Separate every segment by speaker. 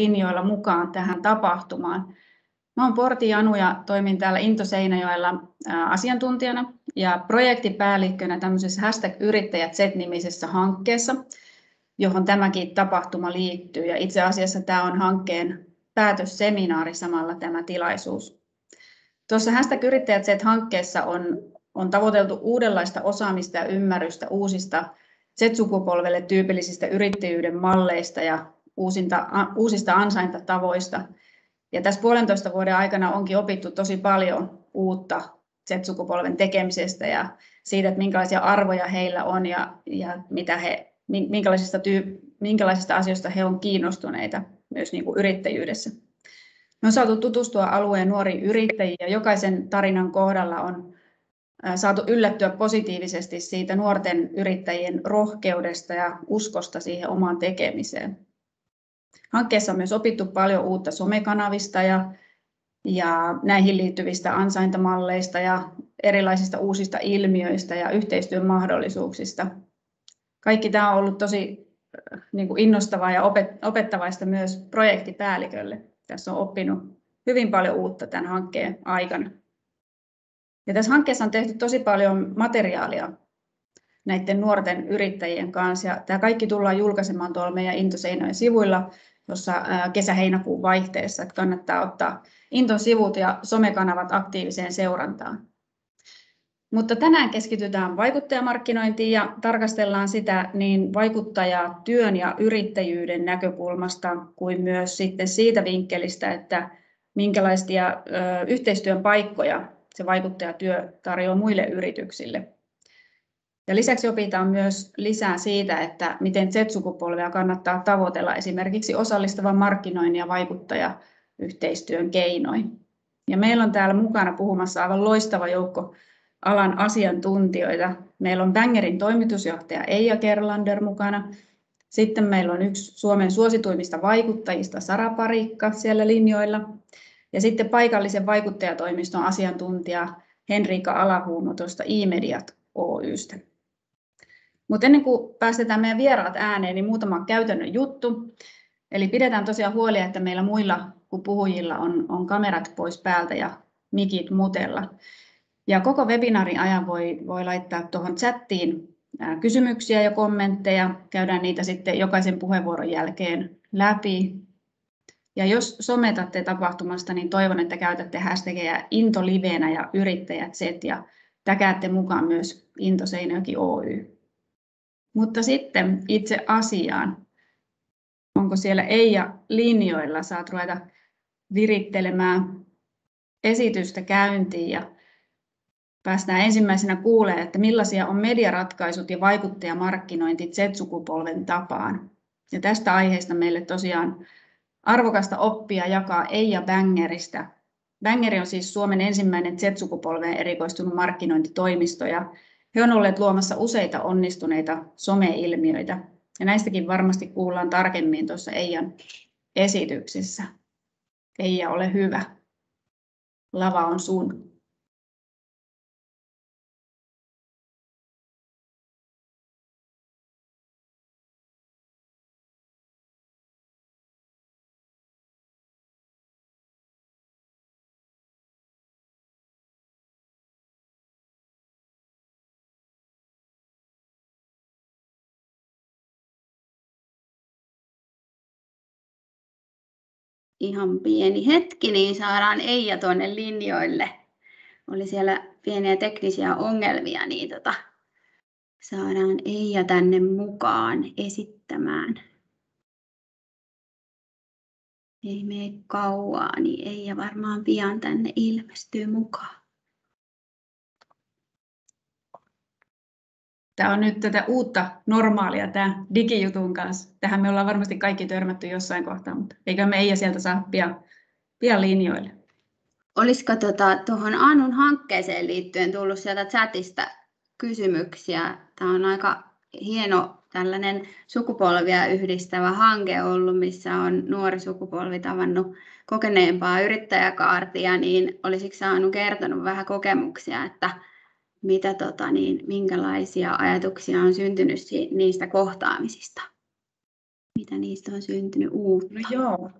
Speaker 1: linjoilla mukaan tähän tapahtumaan. Mä oon Porti Janu ja toimin täällä Into Seinäjoella asiantuntijana ja projektipäällikkönä tämmöisessä hashtag yrittäjät Z-nimisessä hankkeessa, johon tämäkin tapahtuma liittyy. Ja itse asiassa tämä on hankkeen päätösseminaari samalla tämä tilaisuus. Tuossa hashtag yrittäjät Z-hankkeessa on, on tavoiteltu uudenlaista osaamista ja ymmärrystä uusista Z-sukupolvelle tyypillisistä yrittäjyyden malleista ja uusinta, uusista ansaintatavoista. Ja tässä puolentoista vuoden aikana onkin opittu tosi paljon uutta Z-sukupolven tekemisestä ja siitä, että minkälaisia arvoja heillä on ja, ja mitä he, minkälaisista, tyy, minkälaisista asioista he ovat kiinnostuneita myös niin kuin yrittäjyydessä. Me on saatu tutustua alueen nuoriin yrittäjiin ja jokaisen tarinan kohdalla on saatu yllättyä positiivisesti siitä nuorten yrittäjien rohkeudesta ja uskosta siihen omaan tekemiseen. Hankkeessa on myös opittu paljon uutta somekanavista ja, ja näihin liittyvistä ansaintamalleista ja erilaisista uusista ilmiöistä ja yhteistyön mahdollisuuksista. Kaikki tämä on ollut tosi niin kuin innostavaa ja opettavaista myös projektipäällikölle. Tässä on oppinut hyvin paljon uutta tämän hankkeen aikana. Ja tässä hankkeessa on tehty tosi paljon materiaalia näiden nuorten yrittäjien kanssa. Ja tämä kaikki tullaan julkaisemaan tuolla meidän Intoseinäjoen sivuilla tuossa kesä-heinäkuun vaihteessa. Että kannattaa ottaa Inton sivut ja somekanavat aktiiviseen seurantaan. Mutta tänään keskitytään vaikuttajamarkkinointiin ja tarkastellaan sitä niin vaikuttajatyön ja yrittäjyyden näkökulmasta kuin myös sitten siitä vinkkelistä, että minkälaisia yhteistyön paikkoja se vaikuttajatyö tarjoaa muille yrityksille. Ja lisäksi opitaan myös lisää siitä, että miten Z-sukupolvea kannattaa tavoitella esimerkiksi osallistavan markkinoinnin ja vaikuttajayhteistyön keinoin. Ja meillä on täällä mukana puhumassa aivan loistava joukko alan asiantuntijoita. Meillä on Bangerin toimitusjohtaja Eija Kerlander mukana. Sitten meillä on yksi Suomen suosituimmista vaikuttajista Sara Parikka siellä linjoilla. Ja sitten paikallisen vaikuttajatoimiston asiantuntija Henrika Alahuumo tuosta e-mediat Oystä. Mutta ennen kuin päästetään meidän vieraat ääneen, niin muutama käytännön juttu. Eli pidetään tosiaan huoli, että meillä muilla kuin puhujilla on, on kamerat pois päältä ja mikit mutella. Ja koko webinaarin ajan voi, voi laittaa tuohon chattiin kysymyksiä ja kommentteja. Käydään niitä sitten jokaisen puheenvuoron jälkeen läpi. Ja jos sometatte tapahtumasta, niin toivon, että käytätte hashtagia Intolivenä ja yrittäjät set ja täkäätte mukaan myös Into Seinäjoki Oy. Mutta sitten itse asiaan. Onko siellä Eija linjoilla? Saat ruveta virittelemään esitystä käyntiin ja päästään ensimmäisenä kuulemaan, että millaisia on mediaratkaisut ja vaikuttajamarkkinointi Z-sukupolven tapaan. Ja tästä aiheesta meille tosiaan arvokasta oppia jakaa Eija Bangerista. Bangeri on siis Suomen ensimmäinen Z-sukupolveen erikoistunut markkinointitoimisto ja he on olleet luomassa useita onnistuneita some-ilmiöitä. Ja näistäkin varmasti kuullaan tarkemmin tuossa Eijan esityksessä. Eija, ole hyvä. Lava on sun.
Speaker 2: Ihan pieni hetki, niin saadaan Eija tuonne linjoille. Oli siellä pieniä teknisiä ongelmia, niin tota, saadaan Eija tänne mukaan esittämään. Ei mene kauaa, niin Eija varmaan pian tänne ilmestyy mukaan.
Speaker 1: Tämä on nyt tätä uutta normaalia tämä digijutun kanssa. Tähän me ollaan varmasti kaikki törmätty jossain kohtaa, mutta eikö me Eija sieltä saa pian, pian linjoille.
Speaker 2: Olisiko tuota, tuohon Anun hankkeeseen liittyen tullut sieltä chatista kysymyksiä? Tämä on aika hieno tällainen sukupolvia yhdistävä hanke ollut, missä on nuori sukupolvi tavannut kokeneempaa yrittäjäkaartia, niin olisiko saanut kertonut vähän kokemuksia, että mitä, tota, niin, minkälaisia ajatuksia on syntynyt niistä kohtaamisista? Mitä niistä on syntynyt uutta?
Speaker 1: No joo,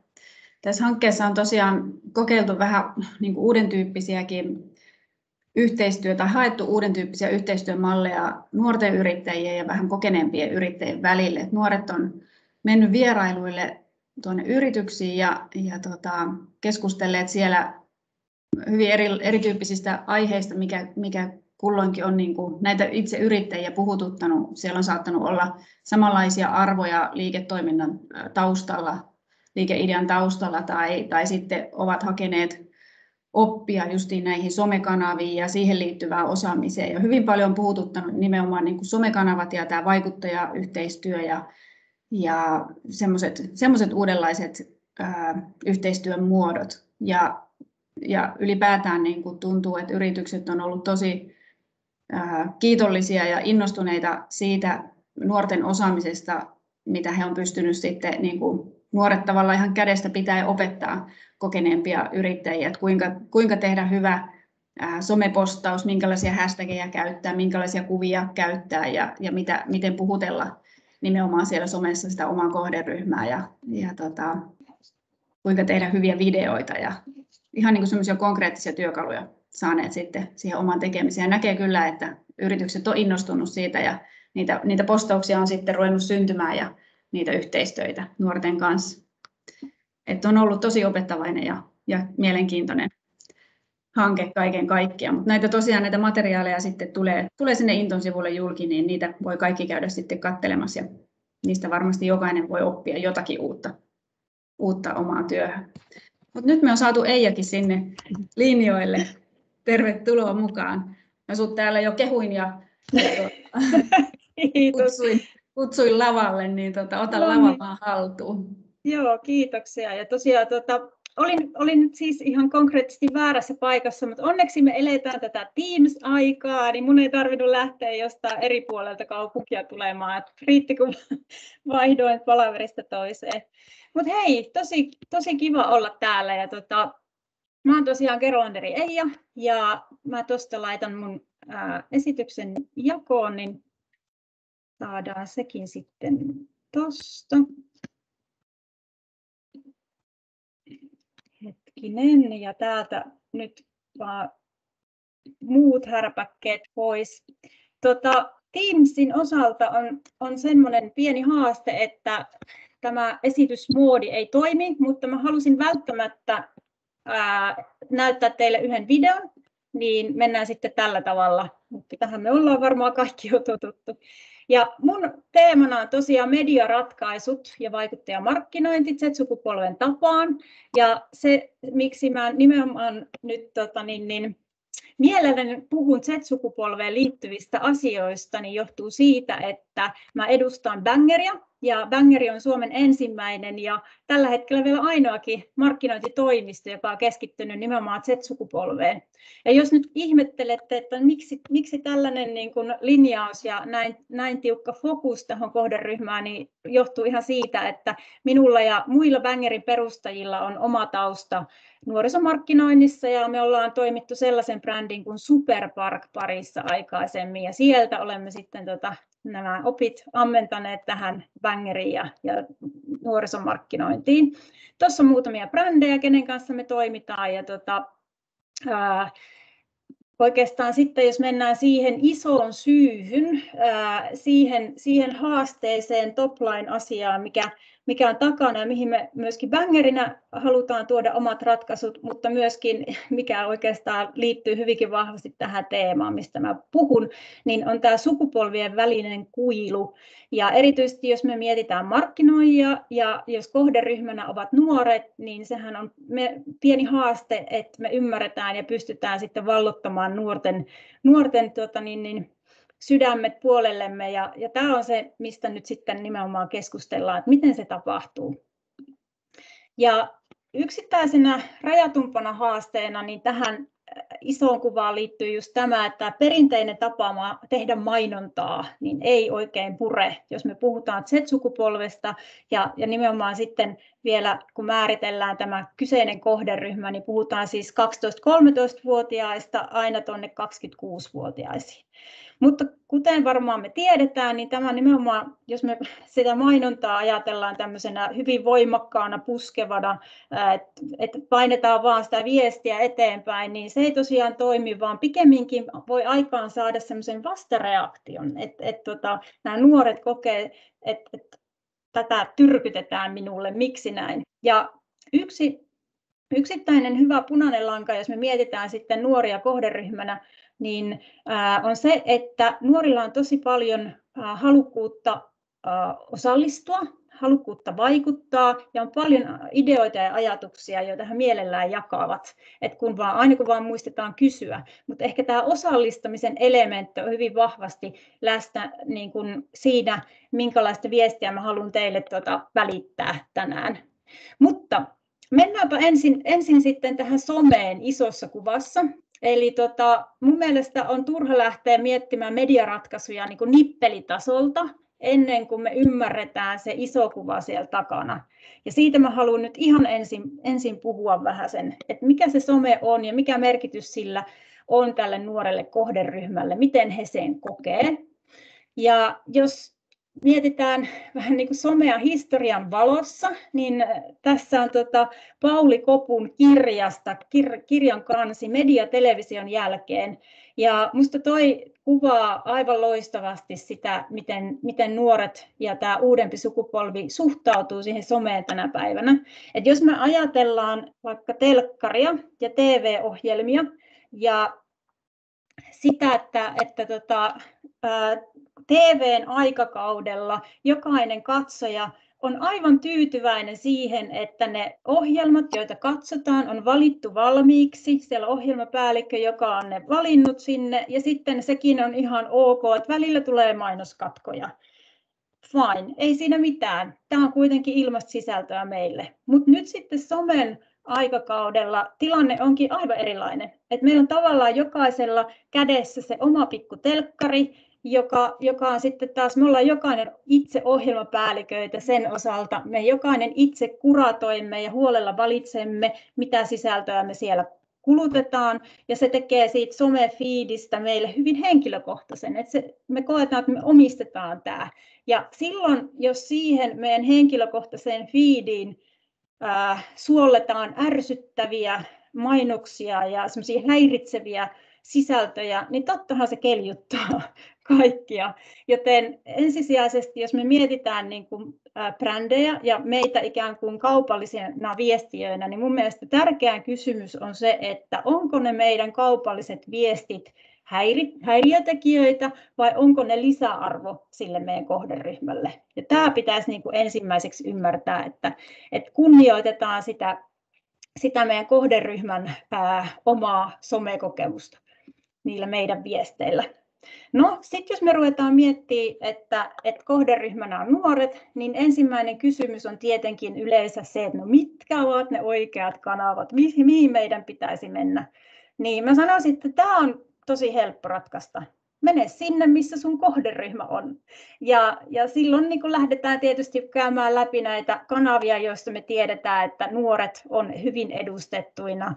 Speaker 1: Tässä hankkeessa on tosiaan kokeiltu vähän niin kuin uuden tyyppisiäkin yhteistyötä, haettu uuden tyyppisiä yhteistyömalleja nuorten yrittäjien ja vähän kokeneempien yrittäjien välille. Et nuoret on mennyt vierailuille tuonne yrityksiin ja, ja tota, keskustelleet siellä hyvin eri, erityyppisistä aiheista, mikä, mikä kulloinkin on niin kuin näitä itse yrittäjiä puhututtanut. Siellä on saattanut olla samanlaisia arvoja liiketoiminnan taustalla, liikeidean taustalla tai, tai sitten ovat hakeneet oppia justiin näihin somekanaviin ja siihen liittyvää osaamiseen. Ja hyvin paljon on puhututtanut nimenomaan niin kuin somekanavat ja tämä vaikuttajayhteistyö ja, ja semmoiset uudenlaiset ää, yhteistyön muodot. Ja, ja ylipäätään niin kuin tuntuu, että yritykset on ollut tosi kiitollisia ja innostuneita siitä nuorten osaamisesta, mitä he on pystynyt sitten niin kuin nuoret tavallaan ihan kädestä pitää opettaa kokeneempia yrittäjiä, että kuinka, kuinka tehdä hyvä somepostaus, minkälaisia hashtageja käyttää, minkälaisia kuvia käyttää ja, ja mitä, miten puhutella nimenomaan siellä somessa sitä omaa kohderyhmää ja, ja tota, kuinka tehdä hyviä videoita ja ihan niin kuin konkreettisia työkaluja saaneet sitten siihen omaan tekemiseen. Näkee kyllä, että yritykset on innostunut siitä ja niitä, niitä postauksia on sitten ruvennut syntymään ja niitä yhteistöitä nuorten kanssa. Että on ollut tosi opettavainen ja, ja mielenkiintoinen hanke kaiken kaikkiaan. Mutta näitä tosiaan näitä materiaaleja sitten tulee, tulee sinne Inton sivulle julki, niin niitä voi kaikki käydä sitten kattelemassa ja niistä varmasti jokainen voi oppia jotakin uutta, uutta omaa työhön. Mutta nyt me on saatu Eijakin sinne linjoille. Tervetuloa mukaan. Mä sut täällä jo kehuin ja, ja kutsuin, kutsuin lavalle, niin tota, ota no, lava vaan haltuun.
Speaker 3: Joo, kiitoksia. Ja tosiaan tota, olin, olin nyt siis ihan konkreettisesti väärässä paikassa, mutta onneksi me eletään tätä Teams-aikaa, niin mun ei tarvinnut lähteä jostain eri puolelta kaupunkia tulemaan. Et riitti, kun vaihdoin palaverista toiseen. Mutta hei, tosi, tosi kiva olla täällä. Ja tota, mä oon tosiaan Gerlanderi Eija, ja mä tuosta laitan mun ää, esityksen jakoon, niin saadaan sekin sitten tuosta. Hetkinen, ja täältä nyt vaan muut härpäkkeet pois. Tota, Teamsin osalta on, on semmoinen pieni haaste, että tämä esitysmoodi ei toimi, mutta mä halusin välttämättä ää, näyttää teille yhden videon, niin mennään sitten tällä tavalla. Mutta tähän me ollaan varmaan kaikki jo totuttu. Ja mun teemana on tosiaan mediaratkaisut ja vaikuttajamarkkinointi Z-sukupolven tapaan. Ja se, miksi mä nimenomaan nyt tota, niin, niin, mielelläni puhun Z-sukupolveen liittyvistä asioista, niin johtuu siitä, että mä edustan Bangeria, ja Bangeri on Suomen ensimmäinen ja tällä hetkellä vielä ainoakin markkinointitoimisto, joka on keskittynyt nimenomaan Z-sukupolveen. Ja jos nyt ihmettelette, että miksi, miksi tällainen niin kuin linjaus ja näin, näin tiukka fokus tähän kohderyhmään, niin johtuu ihan siitä, että minulla ja muilla Bangerin perustajilla on oma tausta nuorisomarkkinoinnissa ja me ollaan toimittu sellaisen brändin kuin Superpark parissa aikaisemmin ja sieltä olemme sitten tota, nämä opit ammentaneet tähän bangeriin ja, ja nuorisomarkkinointiin. Tuossa on muutamia brändejä, kenen kanssa me toimitaan ja tota, ää, oikeastaan sitten, jos mennään siihen isoon syyhyn, ää, siihen, siihen haasteeseen, topline-asiaan, mikä, mikä on takana ja mihin me myöskin bangerinä halutaan tuoda omat ratkaisut, mutta myöskin mikä oikeastaan liittyy hyvinkin vahvasti tähän teemaan, mistä mä puhun, niin on tämä sukupolvien välinen kuilu. Ja erityisesti jos me mietitään markkinoijia ja jos kohderyhmänä ovat nuoret, niin sehän on me, pieni haaste, että me ymmärretään ja pystytään sitten vallottamaan nuorten, nuorten tota niin, niin, sydämet puolellemme ja, ja tämä on se, mistä nyt sitten nimenomaan keskustellaan, että miten se tapahtuu. Ja yksittäisenä rajatumpana haasteena niin tähän isoon kuvaan liittyy just tämä, että perinteinen tapa tehdä mainontaa niin ei oikein pure. Jos me puhutaan Z-sukupolvesta ja, ja nimenomaan sitten vielä kun määritellään tämä kyseinen kohderyhmä, niin puhutaan siis 12-13-vuotiaista aina tuonne 26-vuotiaisiin. Mutta kuten varmaan me tiedetään, niin tämä nimenomaan, jos me sitä mainontaa ajatellaan tämmöisenä hyvin voimakkaana, puskevana, että et painetaan vaan sitä viestiä eteenpäin, niin se ei tosiaan toimi, vaan pikemminkin voi aikaan saada semmoisen vastareaktion, että et tota, nämä nuoret kokee, että et, tätä tyrkytetään minulle, miksi näin. Ja yksi yksittäinen hyvä punainen lanka, jos me mietitään sitten nuoria kohderyhmänä, niin on se, että nuorilla on tosi paljon halukkuutta osallistua, halukkuutta vaikuttaa ja on paljon ideoita ja ajatuksia, joita he mielellään jakavat, että kun vaan, aina kun vaan muistetaan kysyä. Mutta ehkä tämä osallistamisen elementti on hyvin vahvasti läsnä niin kuin siinä, minkälaista viestiä mä haluan teille tuota välittää tänään. Mutta mennäänpä ensin, ensin sitten tähän someen isossa kuvassa. Eli tota, mun mielestä on turha lähteä miettimään mediaratkaisuja niin kuin nippelitasolta ennen kuin me ymmärretään se iso kuva siellä takana. Ja siitä mä haluan nyt ihan ensin, ensin puhua vähän sen, että mikä se some on ja mikä merkitys sillä on tälle nuorelle kohderyhmälle, miten he sen kokee. Ja jos mietitään vähän niin kuin somea historian valossa, niin tässä on tota Pauli Kopun kirjasta, kir, kirjan kansi Media television jälkeen. Ja minusta toi kuvaa aivan loistavasti sitä, miten, miten nuoret ja tämä uudempi sukupolvi suhtautuu siihen someen tänä päivänä. Et jos me ajatellaan vaikka telkkaria ja TV-ohjelmia ja sitä, että, että tota, TVn aikakaudella jokainen katsoja on aivan tyytyväinen siihen, että ne ohjelmat, joita katsotaan, on valittu valmiiksi. Siellä on ohjelmapäällikkö, joka on ne valinnut sinne, ja sitten sekin on ihan ok, että välillä tulee mainoskatkoja. Fine, ei siinä mitään. Tämä on kuitenkin ilmasta sisältöä meille. Mutta nyt sitten somen aikakaudella tilanne onkin aivan erilainen. Et meillä on tavallaan jokaisella kädessä se oma pikku telkkari, joka, joka on sitten taas, me ollaan jokainen itse ohjelmapäälliköitä sen osalta. Me jokainen itse kuratoimme ja huolella valitsemme, mitä sisältöä me siellä kulutetaan, ja se tekee siitä somefiidistä meille hyvin henkilökohtaisen, että se, me koetaan, että me omistetaan tämä. Ja silloin, jos siihen meidän henkilökohtaiseen fiidiin äh, suolletaan ärsyttäviä mainoksia ja semmoisia häiritseviä sisältöjä, niin tottahan se keljuttaa kaikkia. Joten ensisijaisesti, jos me mietitään niin kuin brändejä ja meitä ikään kuin kaupallisina viestiöinä, niin mun mielestä tärkeä kysymys on se, että onko ne meidän kaupalliset viestit häiriötekijöitä vai onko ne lisäarvo sille meidän kohderyhmälle. Ja tämä pitäisi niin kuin ensimmäiseksi ymmärtää, että, että kunnioitetaan sitä, sitä meidän kohderyhmän ää, omaa somekokemusta niillä meidän viesteillä. No sitten jos me ruvetaan miettimään, että, että kohderyhmänä on nuoret, niin ensimmäinen kysymys on tietenkin yleensä se, että no mitkä ovat ne oikeat kanavat, mihin, mihin meidän pitäisi mennä. Niin mä sanoisin, että tämä on tosi helppo ratkaista. Mene sinne, missä sun kohderyhmä on. Ja, ja silloin niin lähdetään tietysti käymään läpi näitä kanavia, joista me tiedetään, että nuoret on hyvin edustettuina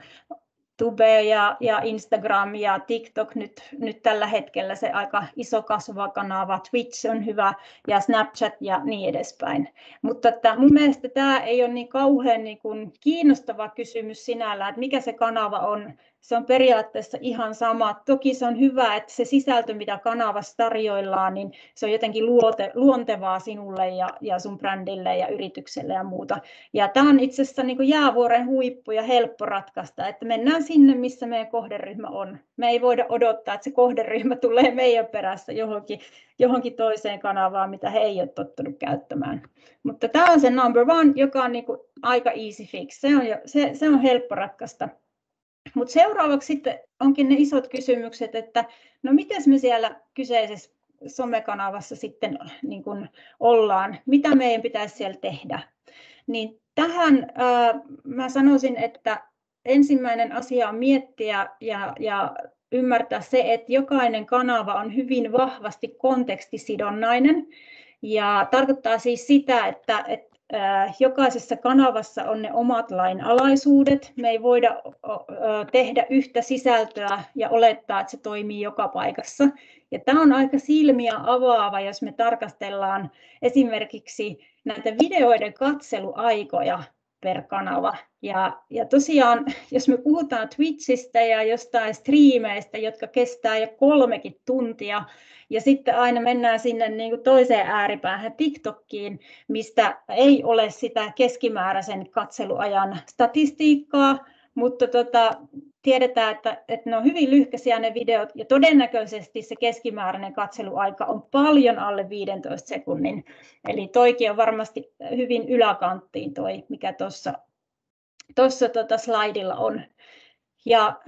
Speaker 3: Tube ja, ja Instagram ja TikTok nyt, nyt tällä hetkellä se aika iso kasvava kanava, Twitch on hyvä ja Snapchat ja niin edespäin. Mutta että mun mielestä tämä ei ole niin kauhean niin kuin kiinnostava kysymys sinällään, että mikä se kanava on, se on periaatteessa ihan sama. Toki se on hyvä, että se sisältö, mitä kanavassa tarjoillaan, niin se on jotenkin luote, luontevaa sinulle ja, ja sun brändille ja yritykselle ja muuta. Ja tämä on itse asiassa niin jäävuoren huippu ja helppo ratkaista, että mennään sinne, missä meidän kohderyhmä on. Me ei voida odottaa, että se kohderyhmä tulee meidän perässä johonkin, johonkin toiseen kanavaan, mitä he ei ole tottunut käyttämään. Mutta tämä on se number one, joka on niin aika easy fix. Se on, jo, se, se on helppo ratkaista. Mutta seuraavaksi sitten onkin ne isot kysymykset, että no miten me siellä kyseisessä somekanavassa sitten niin kun ollaan, mitä meidän pitäisi siellä tehdä. Niin tähän ää, mä sanoisin, että ensimmäinen asia on miettiä ja, ja ymmärtää se, että jokainen kanava on hyvin vahvasti kontekstisidonnainen. Ja tarkoittaa siis sitä, että, että jokaisessa kanavassa on ne omat lainalaisuudet. Me ei voida tehdä yhtä sisältöä ja olettaa, että se toimii joka paikassa. Ja tämä on aika silmiä avaava, jos me tarkastellaan esimerkiksi näitä videoiden katseluaikoja per kanava. Ja, ja tosiaan, jos me puhutaan Twitchistä ja jostain striimeistä, jotka kestää jo kolmekin tuntia, ja sitten aina mennään sinne niin kuin toiseen ääripäähän TikTokkiin, mistä ei ole sitä keskimääräisen katseluajan statistiikkaa, mutta tota, tiedetään, että, että ne on hyvin lyhkäisiä ne videot ja todennäköisesti se keskimääräinen katseluaika on paljon alle 15 sekunnin. Eli toikin on varmasti hyvin yläkanttiin toi, mikä tuossa tuossa tota slaidilla on. Ja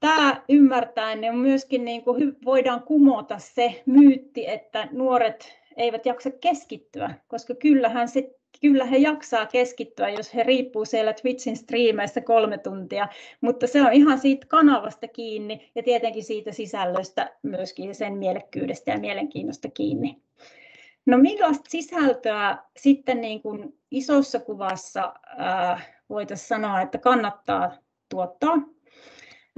Speaker 3: tämä ymmärtäen niin myöskin niin kuin voidaan kumota se myytti, että nuoret eivät jaksa keskittyä, koska kyllähän se kyllä he jaksaa keskittyä, jos he riippuu siellä Twitchin striimeissä kolme tuntia, mutta se on ihan siitä kanavasta kiinni ja tietenkin siitä sisällöstä myöskin sen mielekkyydestä ja mielenkiinnosta kiinni. No millaista sisältöä sitten niin kuin isossa kuvassa äh, voitaisiin sanoa, että kannattaa tuottaa?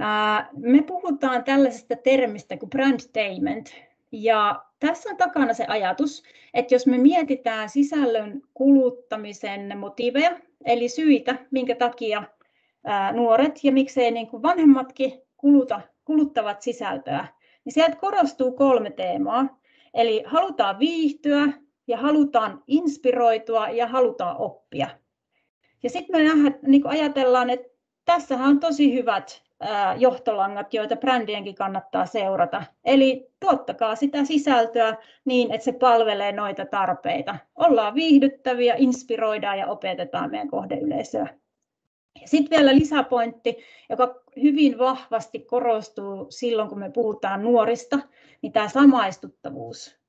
Speaker 3: Äh, me puhutaan tällaisesta termistä kuin brandtainment, ja tässä on takana se ajatus, että jos me mietitään sisällön kuluttamisen motiiveja, eli syitä, minkä takia nuoret ja miksei niin kuin vanhemmatkin kuluta, kuluttavat sisältöä, niin sieltä korostuu kolme teemaa. Eli halutaan viihtyä ja halutaan inspiroitua ja halutaan oppia. Ja sitten me nähdään, niin ajatellaan, että tässähän on tosi hyvät johtolangat, joita brändienkin kannattaa seurata. Eli tuottakaa sitä sisältöä niin, että se palvelee noita tarpeita. Ollaan viihdyttäviä, inspiroidaan ja opetetaan meidän kohdeyleisöä. Sitten vielä lisäpointti, joka hyvin vahvasti korostuu silloin, kun me puhutaan nuorista, niin tämä samaistuttavuus.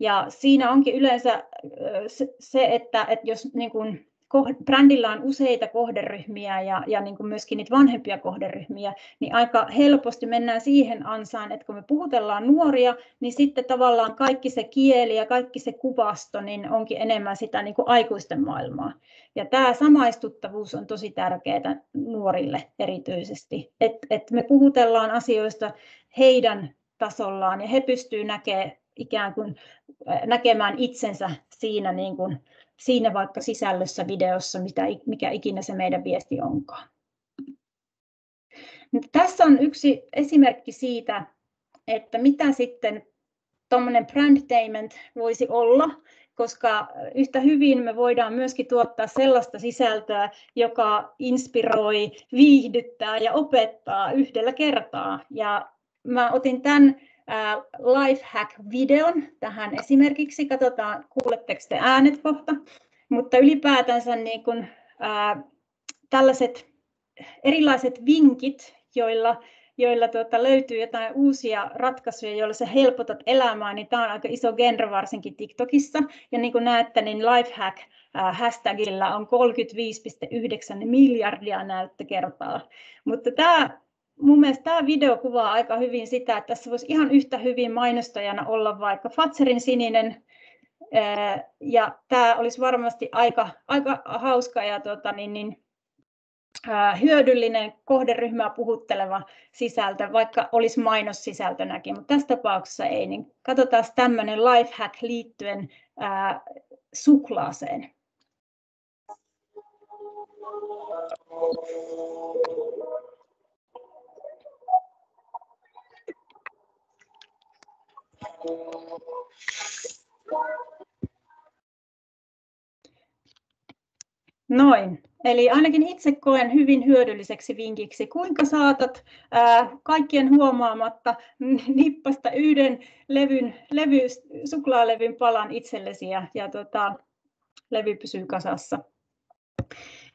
Speaker 3: Ja siinä onkin yleensä se, että, että jos niin kuin brändillä on useita kohderyhmiä ja, ja niin kuin myöskin niitä vanhempia kohderyhmiä, niin aika helposti mennään siihen ansaan, että kun me puhutellaan nuoria, niin sitten tavallaan kaikki se kieli ja kaikki se kuvasto niin onkin enemmän sitä niin kuin aikuisten maailmaa. Ja tämä samaistuttavuus on tosi tärkeää nuorille erityisesti, että et me puhutellaan asioista heidän tasollaan ja he pystyvät näkemään ikään kuin näkemään itsensä siinä niin kuin siinä vaikka sisällössä, videossa, mitä, mikä ikinä se meidän viesti onkaan. Tässä on yksi esimerkki siitä, että mitä sitten tuommoinen brandtainment voisi olla, koska yhtä hyvin me voidaan myöskin tuottaa sellaista sisältöä, joka inspiroi, viihdyttää ja opettaa yhdellä kertaa. Ja mä otin tämän lifehack-videon tähän esimerkiksi. Katsotaan, kuuletteko te äänet kohta. Mutta ylipäätänsä niin kun, ää, tällaiset erilaiset vinkit, joilla, joilla tuota, löytyy jotain uusia ratkaisuja, joilla sä helpotat elämää, niin tämä on aika iso genre varsinkin TikTokissa. Ja niin kuin näette, niin lifehack hashtagilla on 35,9 miljardia näyttökertaa. Mutta tämä mun mielestä tämä video kuvaa aika hyvin sitä, että tässä voisi ihan yhtä hyvin mainostajana olla vaikka Fatserin sininen, ja tämä olisi varmasti aika, aika hauska ja tota, niin, niin, hyödyllinen kohderyhmää puhutteleva sisältö, vaikka olisi mainossisältönäkin, mutta tässä tapauksessa ei. Niin katsotaan tämmöinen lifehack liittyen ää, suklaaseen. Noin. Eli ainakin itse koen hyvin hyödylliseksi vinkiksi, kuinka saatat ää, kaikkien huomaamatta nippasta yhden levyn, levy, suklaalevyn palan itsellesi ja, ja tota, levy pysyy kasassa.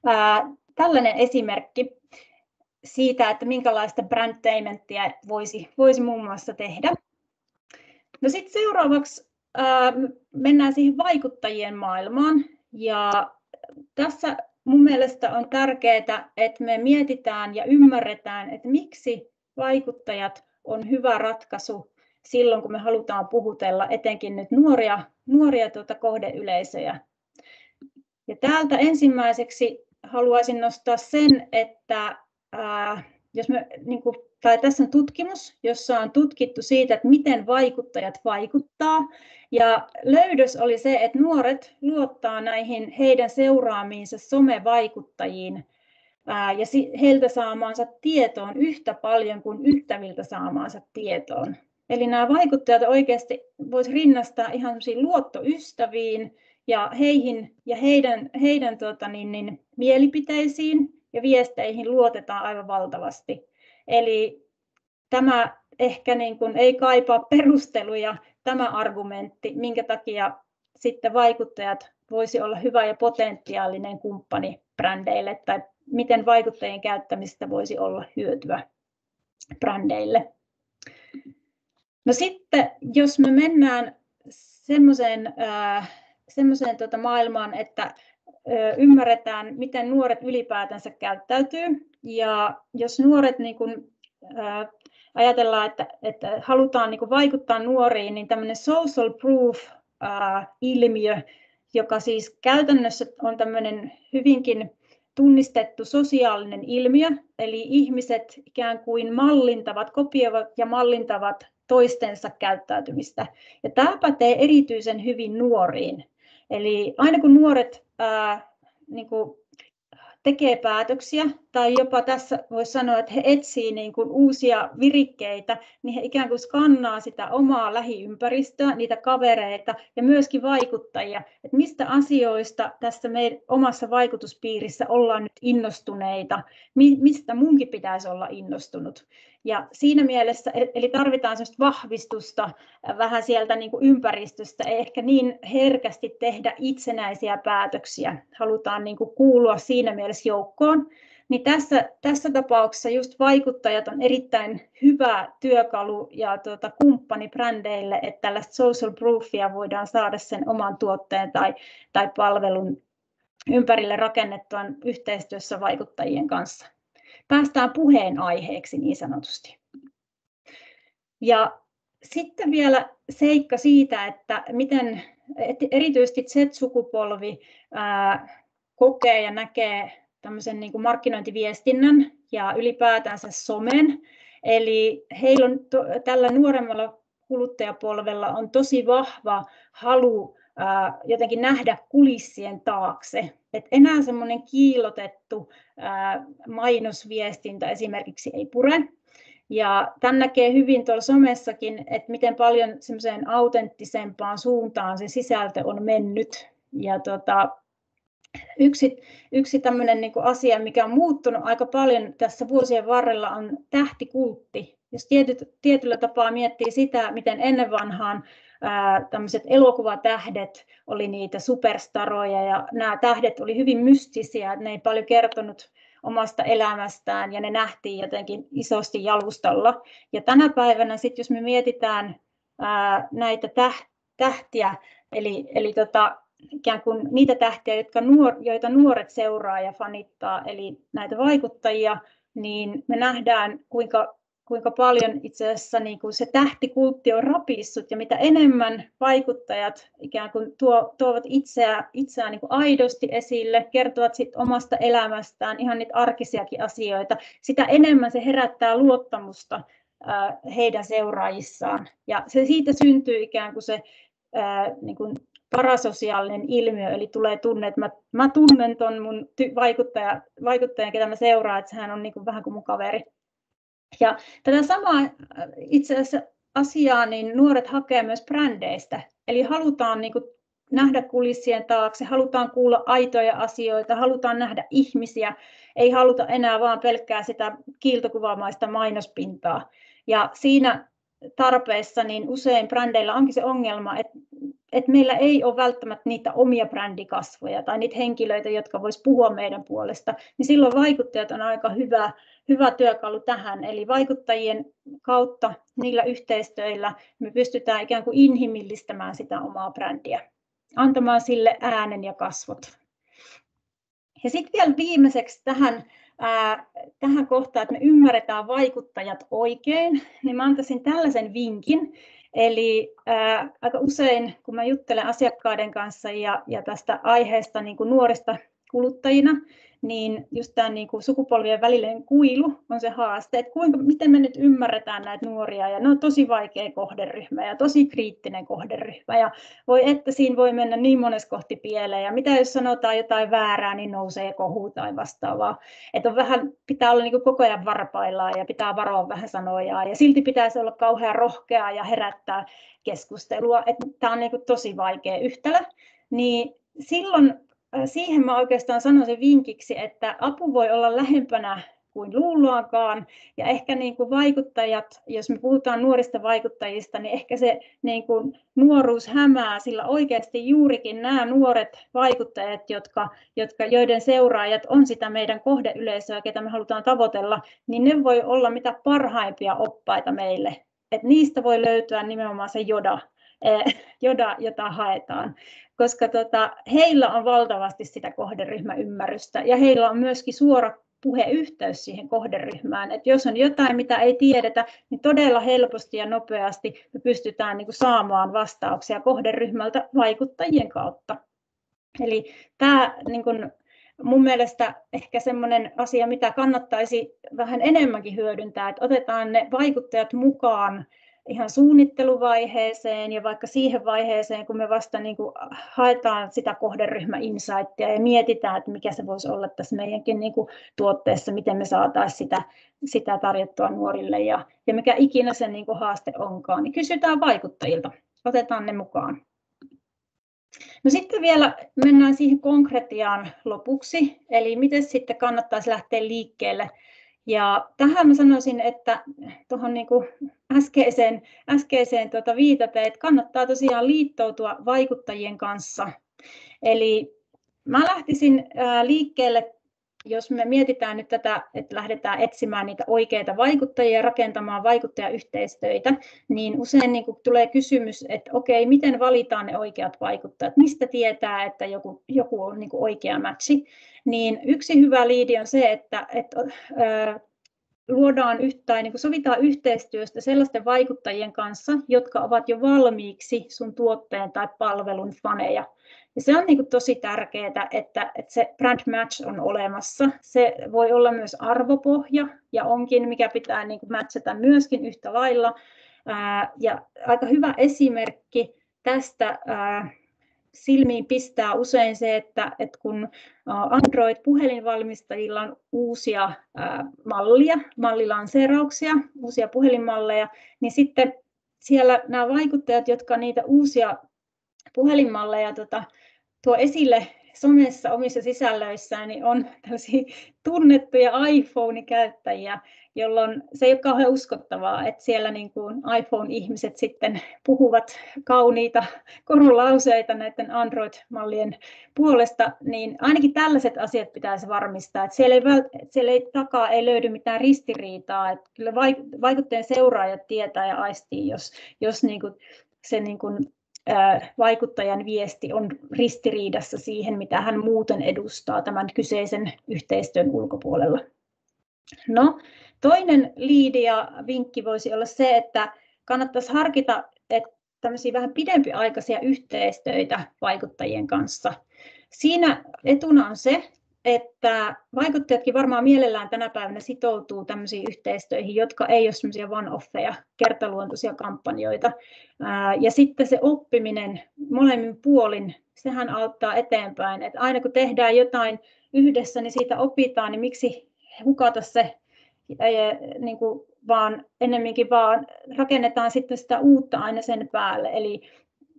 Speaker 3: Ää, tällainen esimerkki siitä, että minkälaista brandtainmenttia voisi, voisi muun muassa tehdä. No sitten seuraavaksi ää, mennään siihen vaikuttajien maailmaan. Ja tässä mun mielestä on tärkeää, että me mietitään ja ymmärretään, että miksi vaikuttajat on hyvä ratkaisu silloin, kun me halutaan puhutella etenkin nyt nuoria, nuoria tuota kohdeyleisöjä. Ja täältä ensimmäiseksi haluaisin nostaa sen, että ää, jos me, niin kuin, tai tässä on tutkimus, jossa on tutkittu siitä, että miten vaikuttajat vaikuttaa. Ja löydös oli se, että nuoret luottaa näihin heidän seuraamiinsa somevaikuttajiin ja heiltä saamaansa tietoon yhtä paljon kuin ystäviltä saamaansa tietoon. Eli nämä vaikuttajat oikeasti voisi rinnastaa ihan luottoystäviin ja heihin ja heidän, heidän tuota, niin, niin, mielipiteisiin ja viesteihin luotetaan aivan valtavasti. Eli tämä ehkä niin kuin ei kaipaa perusteluja, tämä argumentti, minkä takia sitten vaikuttajat voisi olla hyvä ja potentiaalinen kumppani brändeille tai miten vaikuttajien käyttämistä voisi olla hyötyä brändeille. No sitten, jos me mennään semmoiseen äh, semmoiseen tuota maailmaan, että ymmärretään, miten nuoret ylipäätänsä käyttäytyy. Ja jos nuoret niin ää, ajatellaan, että, että halutaan niin vaikuttaa nuoriin, niin tämmöinen social proof-ilmiö, joka siis käytännössä on tämmöinen hyvinkin tunnistettu sosiaalinen ilmiö, eli ihmiset ikään kuin mallintavat, kopioivat ja mallintavat toistensa käyttäytymistä. Ja tämä pätee erityisen hyvin nuoriin. Eli aina kun nuoret ää, niin kuin tekee päätöksiä, tai jopa tässä voisi sanoa, että he etsii niin kuin uusia virikkeitä, niin he ikään kuin skannaa sitä omaa lähiympäristöä, niitä kavereita ja myöskin vaikuttajia, että mistä asioista tässä meidän omassa vaikutuspiirissä ollaan nyt innostuneita, mistä munkin pitäisi olla innostunut. Ja siinä mielessä, e-, eli tarvitaan vahvistusta vähän sieltä niin kuin ympäristöstä, ei ehkä niin herkästi tehdä itsenäisiä päätöksiä. Halutaan niin kuin kuulua siinä mielessä joukkoon. Niin tässä, tässä tapauksessa just vaikuttajat on erittäin hyvä työkalu ja tuota, kumppani brändeille, että tällaista social proofia voidaan saada sen oman tuotteen tai, tai palvelun ympärille rakennettuan yhteistyössä vaikuttajien kanssa päästään puheenaiheeksi niin sanotusti. Ja sitten vielä seikka siitä, että miten erityisesti Z-sukupolvi kokee ja näkee tämmöisen niin kuin markkinointiviestinnän ja ylipäätänsä somen. Eli heillä on to, tällä nuoremmalla kuluttajapolvella on tosi vahva halu jotenkin nähdä kulissien taakse. Et enää semmoinen kiilotettu mainosviestintä esimerkiksi ei pure. Ja tämän näkee hyvin tuolla somessakin, että miten paljon semmoiseen autenttisempaan suuntaan se sisältö on mennyt. Ja tota, yksi, yksi tämmöinen niin asia, mikä on muuttunut aika paljon tässä vuosien varrella, on tähtikultti. Jos tietyt, tietyllä tapaa miettii sitä, miten ennen vanhaan tämmöiset elokuvatähdet oli niitä superstaroja ja nämä tähdet oli hyvin mystisiä, että ne ei paljon kertonut omasta elämästään ja ne nähtiin jotenkin isosti jalustalla. Ja tänä päivänä sitten jos me mietitään ää, näitä tähtiä, eli, eli tota, ikään kuin niitä tähtiä, jotka nuor, joita nuoret seuraa ja fanittaa, eli näitä vaikuttajia, niin me nähdään, kuinka kuinka paljon itse asiassa niin kuin se tähtikultti on rapissut ja mitä enemmän vaikuttajat ikään kuin tuo, tuovat itseään, itseään niin kuin aidosti esille, kertovat sit omasta elämästään ihan niitä arkisiakin asioita, sitä enemmän se herättää luottamusta ää, heidän seuraajissaan. Ja se siitä syntyy ikään kuin se ää, niin kuin parasosiaalinen ilmiö, eli tulee tunne, että mä, mä tunnen tuon mun ty- vaikuttaja, vaikuttajan, ketä mä seuraan, että hän on niin kuin vähän kuin mun kaveri. Ja tätä samaa äh, itse asiassa asiaa niin nuoret hakee myös brändeistä. Eli halutaan niin kuin nähdä kulissien taakse, halutaan kuulla aitoja asioita, halutaan nähdä ihmisiä, ei haluta enää vaan pelkkää sitä kiiltokuvaamaista mainospintaa. Ja siinä tarpeessa niin usein brändeillä onkin se ongelma, että, että meillä ei ole välttämättä niitä omia brändikasvoja tai niitä henkilöitä, jotka vois puhua meidän puolesta, niin silloin vaikuttajat on aika hyvä hyvä työkalu tähän. Eli vaikuttajien kautta, niillä yhteistyöillä me pystytään ikään kuin inhimillistämään sitä omaa brändiä, antamaan sille äänen ja kasvot. Ja sitten vielä viimeiseksi tähän, ää, tähän kohtaan, että me ymmärretään vaikuttajat oikein, niin mä antaisin tällaisen vinkin, Eli ää, aika usein, kun mä juttelen asiakkaiden kanssa ja, ja tästä aiheesta niin kuin nuorista kuluttajina, niin just tämä niin kuin sukupolvien välinen kuilu on se haaste, että kuinka, miten me nyt ymmärretään näitä nuoria, ja ne on tosi vaikea kohderyhmä ja tosi kriittinen kohderyhmä, ja voi että siinä voi mennä niin monessa kohti pieleen, ja mitä jos sanotaan jotain väärää, niin nousee kohu tai vastaavaa, että on vähän, pitää olla niin kuin koko ajan varpaillaan ja pitää varoa vähän sanoja, ja silti pitäisi olla kauhean rohkea ja herättää keskustelua, että tämä on niin kuin tosi vaikea yhtälö, niin silloin siihen mä oikeastaan sanoisin vinkiksi, että apu voi olla lähempänä kuin luulluakaan. Ja ehkä niin kuin vaikuttajat, jos me puhutaan nuorista vaikuttajista, niin ehkä se niin kuin nuoruus hämää, sillä oikeasti juurikin nämä nuoret vaikuttajat, jotka, jotka, joiden seuraajat on sitä meidän kohdeyleisöä, ketä me halutaan tavoitella, niin ne voi olla mitä parhaimpia oppaita meille. Et niistä voi löytyä nimenomaan se joda, joda jota haetaan koska tota, heillä on valtavasti sitä kohderyhmäymmärrystä ja heillä on myöskin suora puheyhteys siihen kohderyhmään. Et jos on jotain, mitä ei tiedetä, niin todella helposti ja nopeasti me pystytään niin kuin saamaan vastauksia kohderyhmältä vaikuttajien kautta. Eli tämä niin kuin, mun mielestä ehkä semmoinen asia, mitä kannattaisi vähän enemmänkin hyödyntää, että otetaan ne vaikuttajat mukaan ihan suunnitteluvaiheeseen ja vaikka siihen vaiheeseen, kun me vasta niin kuin haetaan sitä kohderyhmäinsightia ja mietitään, että mikä se voisi olla tässä meidänkin niin kuin tuotteessa, miten me saataisiin sitä, sitä tarjottua nuorille ja, ja mikä ikinä se niin kuin haaste onkaan, niin kysytään vaikuttajilta, otetaan ne mukaan. No sitten vielä mennään siihen konkretiaan lopuksi, eli miten sitten kannattaisi lähteä liikkeelle ja tähän mä sanoisin, että tuohon niin äskeiseen, äskeiseen tuota viitaten, että kannattaa tosiaan liittoutua vaikuttajien kanssa. Eli mä lähtisin liikkeelle, jos me mietitään nyt tätä, että lähdetään etsimään niitä oikeita vaikuttajia ja rakentamaan vaikuttajayhteistöitä, niin usein niin tulee kysymys, että okei, miten valitaan ne oikeat vaikuttajat, mistä tietää, että joku, joku on niin oikea matchi, niin yksi hyvä liidi on se, että, että luodaan tai niin sovitaan yhteistyöstä sellaisten vaikuttajien kanssa, jotka ovat jo valmiiksi sun tuotteen tai palvelun faneja. Ja se on niin tosi tärkeää, että, että se brand match on olemassa. Se voi olla myös arvopohja ja onkin, mikä pitää niin matchata myöskin yhtä lailla. Ja aika hyvä esimerkki tästä silmiin pistää usein se, että, että kun Android-puhelinvalmistajilla on uusia mallia, mallilanseerauksia, uusia puhelinmalleja, niin sitten siellä nämä vaikuttajat, jotka niitä uusia puhelinmalleja tota, tuo esille somessa omissa sisällöissään, niin on tällaisia tunnettuja iPhone-käyttäjiä, jolloin se ei ole kauhean uskottavaa, että siellä niin kuin iPhone-ihmiset sitten puhuvat kauniita korulauseita näiden Android-mallien puolesta, niin ainakin tällaiset asiat pitäisi varmistaa, että siellä ei, että siellä ei takaa ei löydy mitään ristiriitaa, että kyllä vaikutteen seuraajat tietää ja aistii, jos, jos niin kuin se niin kuin vaikuttajan viesti on ristiriidassa siihen, mitä hän muuten edustaa tämän kyseisen yhteistyön ulkopuolella. No, toinen liidi ja vinkki voisi olla se, että kannattaisi harkita että tämmöisiä vähän pidempiaikaisia yhteistyötä vaikuttajien kanssa. Siinä etuna on se, että vaikuttajatkin varmaan mielellään tänä päivänä sitoutuu tämmöisiin yhteistöihin, jotka ei ole semmoisia one-offeja, kertaluontoisia kampanjoita. Ja sitten se oppiminen molemmin puolin, sehän auttaa eteenpäin. Että aina kun tehdään jotain yhdessä, niin siitä opitaan, niin miksi hukata se niin kuin vaan ennemminkin vaan rakennetaan sitten sitä uutta aina sen päälle. Eli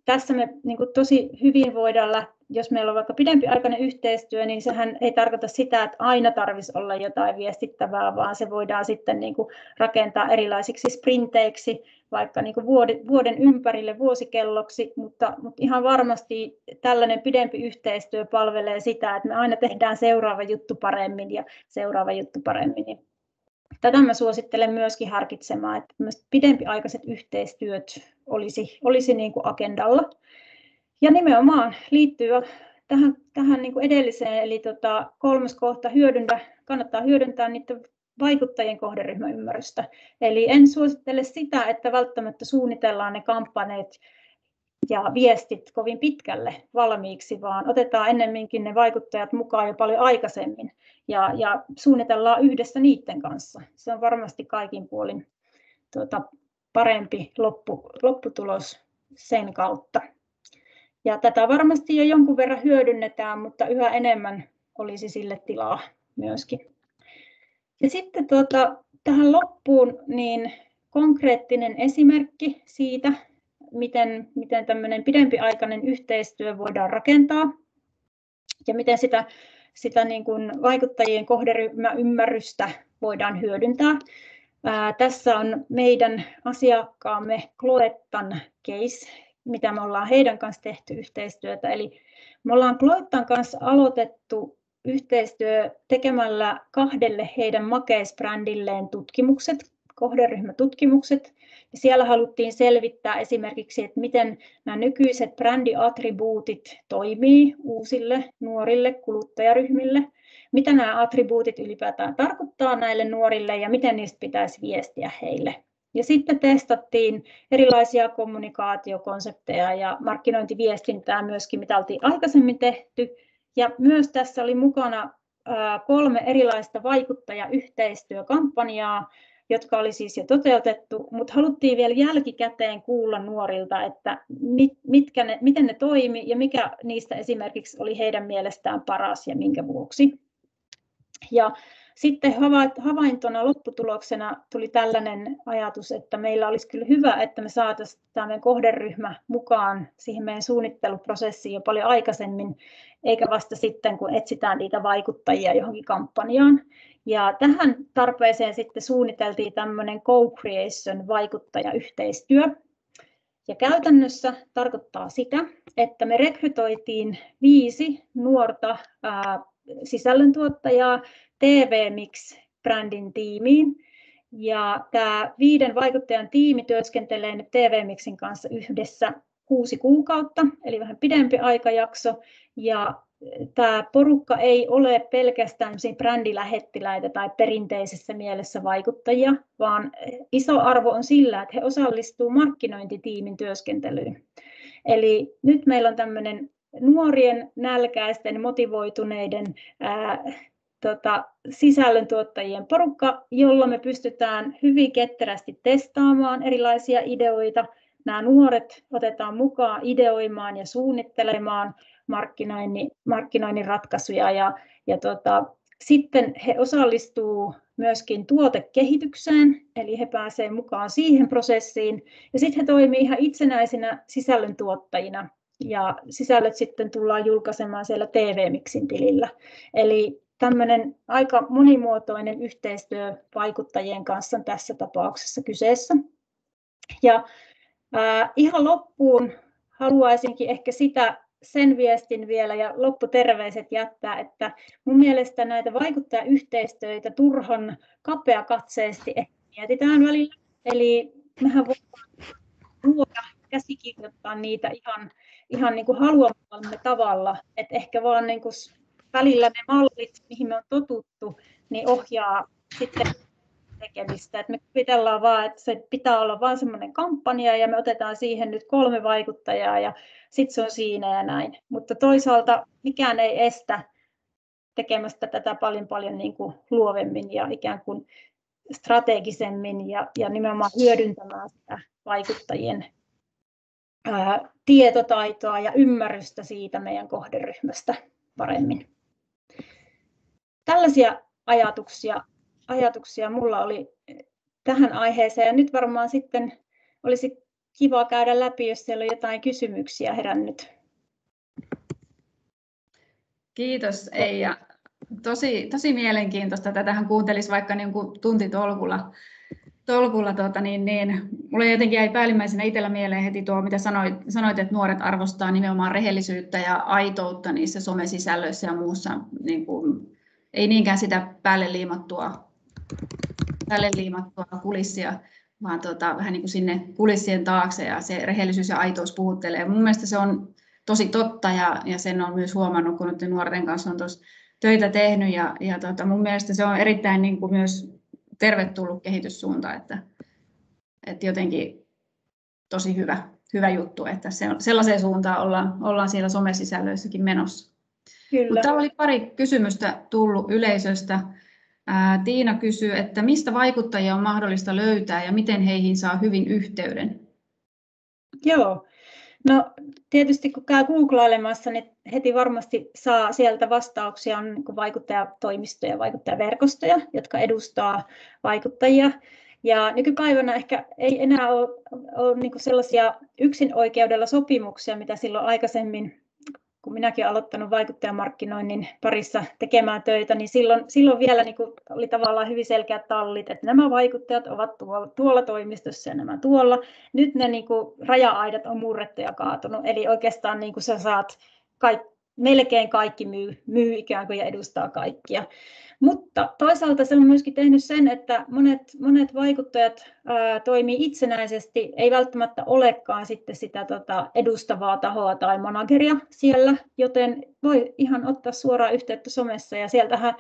Speaker 3: tässä me niin kuin tosi hyvin voidaan jos meillä on vaikka pidempiaikainen yhteistyö, niin sehän ei tarkoita sitä, että aina tarvitsisi olla jotain viestittävää, vaan se voidaan sitten niin kuin rakentaa erilaisiksi sprinteiksi, vaikka niin kuin vuoden ympärille vuosikelloksi, mutta, mutta ihan varmasti tällainen pidempi yhteistyö palvelee sitä, että me aina tehdään seuraava juttu paremmin ja seuraava juttu paremmin. Tätä mä suosittelen myöskin harkitsemaan, että pidempiaikaiset yhteistyöt olisi, olisi niin kuin agendalla. Ja nimenomaan liittyy tähän, tähän niin kuin edelliseen, eli tota, kolmas kohta, hyödynnä kannattaa hyödyntää niiden vaikuttajien kohderyhmäymmärrystä. Eli en suosittele sitä, että välttämättä suunnitellaan ne kampanjat ja viestit kovin pitkälle valmiiksi, vaan otetaan ennemminkin ne vaikuttajat mukaan jo paljon aikaisemmin ja, ja suunnitellaan yhdessä niiden kanssa. Se on varmasti kaikin puolin tuota, parempi loppu, lopputulos sen kautta. Ja tätä varmasti jo jonkun verran hyödynnetään, mutta yhä enemmän olisi sille tilaa myöskin. Ja sitten tuota, tähän loppuun niin konkreettinen esimerkki siitä, miten, miten tämmöinen pidempiaikainen yhteistyö voidaan rakentaa ja miten sitä, sitä niin kuin vaikuttajien kohderyhmäymmärrystä voidaan hyödyntää. Ää, tässä on meidän asiakkaamme Kloettan case, mitä me ollaan heidän kanssa tehty yhteistyötä. Eli me ollaan Kloettan kanssa aloitettu yhteistyö tekemällä kahdelle heidän makeisbrändilleen tutkimukset, kohderyhmätutkimukset. Siellä haluttiin selvittää esimerkiksi, että miten nämä nykyiset brändiattribuutit toimii uusille nuorille kuluttajaryhmille, mitä nämä attribuutit ylipäätään tarkoittaa näille nuorille ja miten niistä pitäisi viestiä heille. Ja sitten testattiin erilaisia kommunikaatiokonsepteja ja markkinointiviestintää myöskin, mitä oltiin aikaisemmin tehty. Ja myös tässä oli mukana kolme erilaista vaikuttajayhteistyökampanjaa, jotka oli siis jo toteutettu, mutta haluttiin vielä jälkikäteen kuulla nuorilta, että mitkä ne, miten ne toimi ja mikä niistä esimerkiksi oli heidän mielestään paras ja minkä vuoksi. Ja sitten havaintona lopputuloksena tuli tällainen ajatus, että meillä olisi kyllä hyvä, että me saataisiin tämä kohderyhmä mukaan siihen meidän suunnitteluprosessiin jo paljon aikaisemmin, eikä vasta sitten, kun etsitään niitä vaikuttajia johonkin kampanjaan. Ja tähän tarpeeseen sitten suunniteltiin tämmöinen co-creation vaikuttajayhteistyö. Ja käytännössä tarkoittaa sitä, että me rekrytoitiin viisi nuorta ää, sisällöntuottajaa TV-Mix-brändin tiimiin. Ja tämä viiden vaikuttajan tiimi työskentelee nyt TV-Mixin kanssa yhdessä kuusi kuukautta, eli vähän pidempi aikajakso. Ja tämä porukka ei ole pelkästään brändilähettiläitä tai perinteisessä mielessä vaikuttajia, vaan iso arvo on sillä, että he osallistuvat markkinointitiimin työskentelyyn. Eli nyt meillä on tämmöinen nuorien, nälkäisten, motivoituneiden ää, tota, sisällöntuottajien porukka, jolla me pystytään hyvin ketterästi testaamaan erilaisia ideoita. Nämä nuoret otetaan mukaan ideoimaan ja suunnittelemaan markkinoinnin, markkinoinnin ratkaisuja ja, ja tota, sitten he osallistuu myöskin tuotekehitykseen, eli he pääsevät mukaan siihen prosessiin. Ja sitten he toimivat ihan itsenäisinä sisällöntuottajina, ja sisällöt sitten tullaan julkaisemaan siellä TV-miksin tilillä. Eli tämmöinen aika monimuotoinen yhteistyö vaikuttajien kanssa tässä tapauksessa kyseessä. Ja ää, ihan loppuun haluaisinkin ehkä sitä sen viestin vielä ja lopputerveiset jättää, että mun mielestä näitä vaikuttajayhteistyöitä turhan kapeakatseesti mietitään välillä. Eli mehän voidaan luoda käsikirjoittaa niitä ihan, ihan niin kuin haluamallamme tavalla, että ehkä vaan niin kuin välillä ne mallit, mihin me on totuttu, niin ohjaa sitten tekemistä. Et me kuvitellaan vaan, että se pitää olla vain semmoinen kampanja ja me otetaan siihen nyt kolme vaikuttajaa ja sitten se on siinä ja näin. Mutta toisaalta mikään ei estä tekemästä tätä paljon paljon niin kuin luovemmin ja ikään kuin strategisemmin ja, ja nimenomaan hyödyntämään sitä vaikuttajien ää, tietotaitoa ja ymmärrystä siitä meidän kohderyhmästä paremmin. Tällaisia ajatuksia, ajatuksia mulla oli tähän aiheeseen ja nyt varmaan sitten olisi kiva käydä läpi, jos siellä on jotain kysymyksiä herännyt.
Speaker 1: Kiitos Eija. Tosi, tosi mielenkiintoista. Tätähän kuuntelisi vaikka niin kuin tuntitolkulla. Tolkulla, tuota, niin, niin, mulle jotenkin jäi päällimmäisenä itsellä mieleen heti tuo, mitä sanoit, sanoit, että nuoret arvostaa nimenomaan rehellisyyttä ja aitoutta niissä somesisällöissä ja muussa. Niin kuin, ei niinkään sitä päälle liimattua, päälle liimattua kulissia, vaan tota, vähän niin kuin sinne kulissien taakse ja se rehellisyys ja aitous puhuttelee. Mun mielestä se on tosi totta ja, ja sen on myös huomannut, kun nyt nuorten kanssa on tuossa töitä tehnyt ja, ja tota, mun mielestä se on erittäin niin kuin myös tervetullut kehityssuunta, että, että jotenkin tosi hyvä, hyvä juttu, että se on, sellaiseen suuntaan ollaan, ollaan siellä somesisällöissäkin menossa. Kyllä. Mutta oli pari kysymystä tullut yleisöstä. Tiina kysyy, että mistä vaikuttajia on mahdollista löytää ja miten heihin saa hyvin yhteyden?
Speaker 3: Joo, no tietysti kun käy googlailemassa, niin heti varmasti saa sieltä vastauksia on niin vaikuttajatoimistoja ja vaikuttajaverkostoja, jotka edustaa vaikuttajia. Ja nykypäivänä ehkä ei enää ole, ole niin sellaisia yksin oikeudella sopimuksia, mitä silloin aikaisemmin kun minäkin olen aloittanut vaikuttajamarkkinoinnin parissa tekemään töitä, niin silloin, silloin vielä niin oli tavallaan hyvin selkeät tallit, että nämä vaikuttajat ovat tuolla, tuolla toimistossa ja nämä tuolla. Nyt ne niin kuin raja-aidat on murrettu ja kaatunut, eli oikeastaan niin kuin sä saat kaikki, melkein kaikki myy, myy ikään kuin ja edustaa kaikkia. Mutta toisaalta se on myöskin tehnyt sen, että monet, monet vaikuttajat ää, toimii itsenäisesti, ei välttämättä olekaan sitten sitä tota, edustavaa tahoa tai manageria siellä, joten voi ihan ottaa suoraan yhteyttä somessa ja sieltähän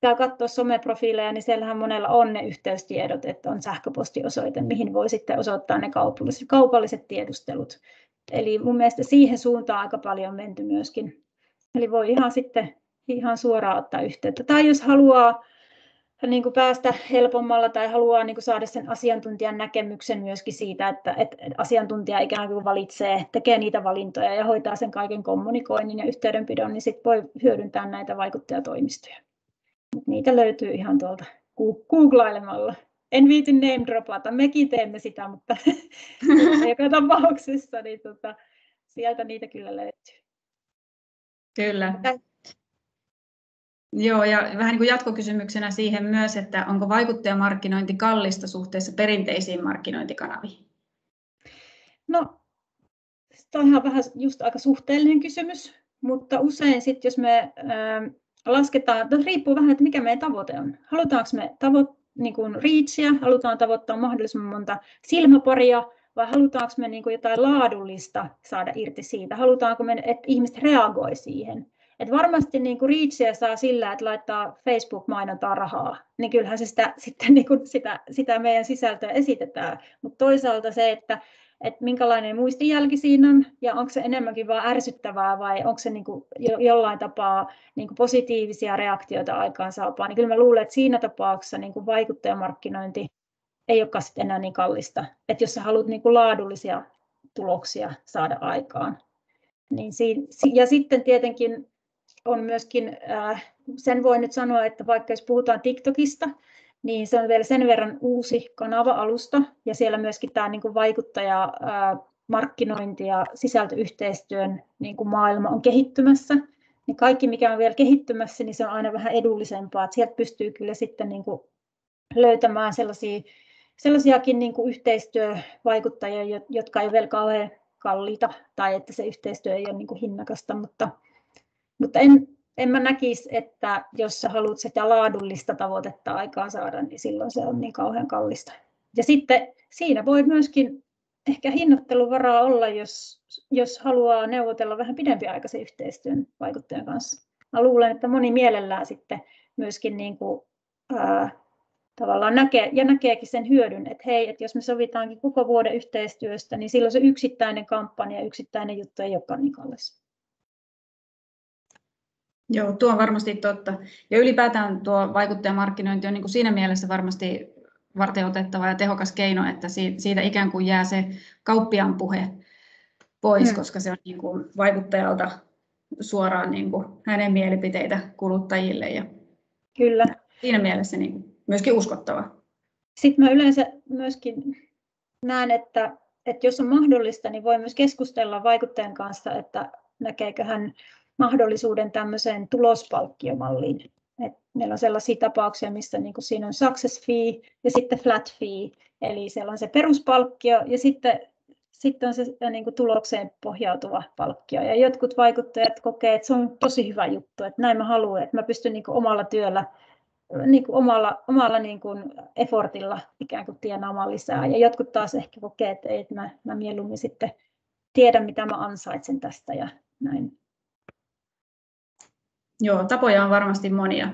Speaker 3: pitää katsoa someprofiileja, niin siellähän monella on ne yhteystiedot, että on sähköpostiosoite, mihin voi sitten osoittaa ne kaupalliset, kaupalliset tiedustelut. Eli mun mielestä siihen suuntaan aika paljon menty myöskin. Eli voi ihan sitten ihan suoraan ottaa yhteyttä. Tai jos haluaa niin kuin päästä helpommalla tai haluaa niin kuin saada sen asiantuntijan näkemyksen myöskin siitä, että, että asiantuntija ikään kuin valitsee, tekee niitä valintoja ja hoitaa sen kaiken kommunikoinnin ja yhteydenpidon, niin sitten voi hyödyntää näitä vaikuttajatoimistoja. Niitä löytyy ihan tuolta googlailemalla. En viitin name dropata, mekin teemme sitä, mutta joka tapauksessa niin tota, sieltä niitä kyllä löytyy.
Speaker 1: Kyllä. Joo, ja vähän niin kuin jatkokysymyksenä siihen myös, että onko vaikuttajamarkkinointi kallista suhteessa perinteisiin markkinointikanaviin?
Speaker 3: No, tämä on vähän just aika suhteellinen kysymys, mutta usein sitten jos me äh, lasketaan, no riippuu vähän, että mikä meidän tavoite on. Halutaanko me tavoittaa niin kuin reachia, halutaan tavoittaa mahdollisimman monta silmäparia, vai halutaanko me niin kuin jotain laadullista saada irti siitä? Halutaanko me, että ihmiset reagoi siihen? Et varmasti niin kuin reachia saa sillä, että laittaa Facebook-mainontaa rahaa, niin kyllähän se sitä, sitten niin kuin sitä, sitä meidän sisältöä esitetään. Mutta toisaalta se, että, että minkälainen muistijälki siinä on ja onko se enemmänkin vain ärsyttävää vai onko se niin kuin jollain tapaa niin kuin positiivisia reaktioita aikaansaapaa, niin kyllä mä luulen, että siinä tapauksessa niin kuin vaikuttajamarkkinointi ei olekaan sitten enää niin kallista. Että jos sä haluat niin kuin laadullisia tuloksia saada aikaan. Niin siinä, ja sitten tietenkin on myöskin, äh, sen voi nyt sanoa, että vaikka jos puhutaan TikTokista, niin se on vielä sen verran uusi kanava-alusta, ja siellä myöskin tämä niin kuin vaikuttaja, äh, markkinointi ja sisältöyhteistyön niin kuin maailma on kehittymässä, niin kaikki mikä on vielä kehittymässä, niin se on aina vähän edullisempaa, että sieltä pystyy kyllä sitten niin kuin löytämään sellaisia, sellaisiakin niin kuin yhteistyövaikuttajia, jotka ei ole vielä kauhean kalliita, tai että se yhteistyö ei ole niin kuin hinnakasta, mutta mutta en, en mä näkisi, että jos sä haluat sitä laadullista tavoitetta aikaan saada, niin silloin se on niin kauhean kallista. Ja sitten siinä voi myöskin ehkä hinnoitteluvaraa olla, jos, jos haluaa neuvotella vähän pidempiaikaisen yhteistyön vaikuttajan kanssa. Mä luulen, että moni mielellään sitten myöskin niin kuin, ää, tavallaan näkee, ja näkeekin sen hyödyn, että hei, että jos me sovitaankin koko vuoden yhteistyöstä, niin silloin se yksittäinen kampanja, yksittäinen juttu ei olekaan niin kallis.
Speaker 1: Joo, tuo on varmasti totta. Ja ylipäätään tuo vaikuttajamarkkinointi on niin kuin siinä mielessä varmasti varteutettava ja tehokas keino, että siitä ikään kuin jää se kauppiaan puhe pois, hmm. koska se on niin kuin vaikuttajalta suoraan niin kuin hänen mielipiteitä kuluttajille. Ja
Speaker 3: Kyllä.
Speaker 1: Siinä mielessä niin kuin myöskin uskottava.
Speaker 3: Sitten mä yleensä myöskin näen, että, että jos on mahdollista, niin voi myös keskustella vaikuttajan kanssa, että näkeekö hän mahdollisuuden tämmöiseen tulospalkkiomalliin. Et meillä on sellaisia tapauksia, missä niin kuin siinä on success fee ja sitten flat fee, eli siellä on se peruspalkkio ja sitten, sitten on se niin kuin tulokseen pohjautuva palkkio. Ja jotkut vaikuttajat kokee, että se on tosi hyvä juttu, että näin mä haluan, että mä pystyn niin kuin omalla työllä niin kuin omalla, omalla niin kuin effortilla ikään kuin tienaamaan lisää. Ja jotkut taas ehkä kokee, että, ei, että mä, mä mieluummin sitten tiedän, mitä mä ansaitsen tästä ja näin
Speaker 1: joo, tapoja on varmasti monia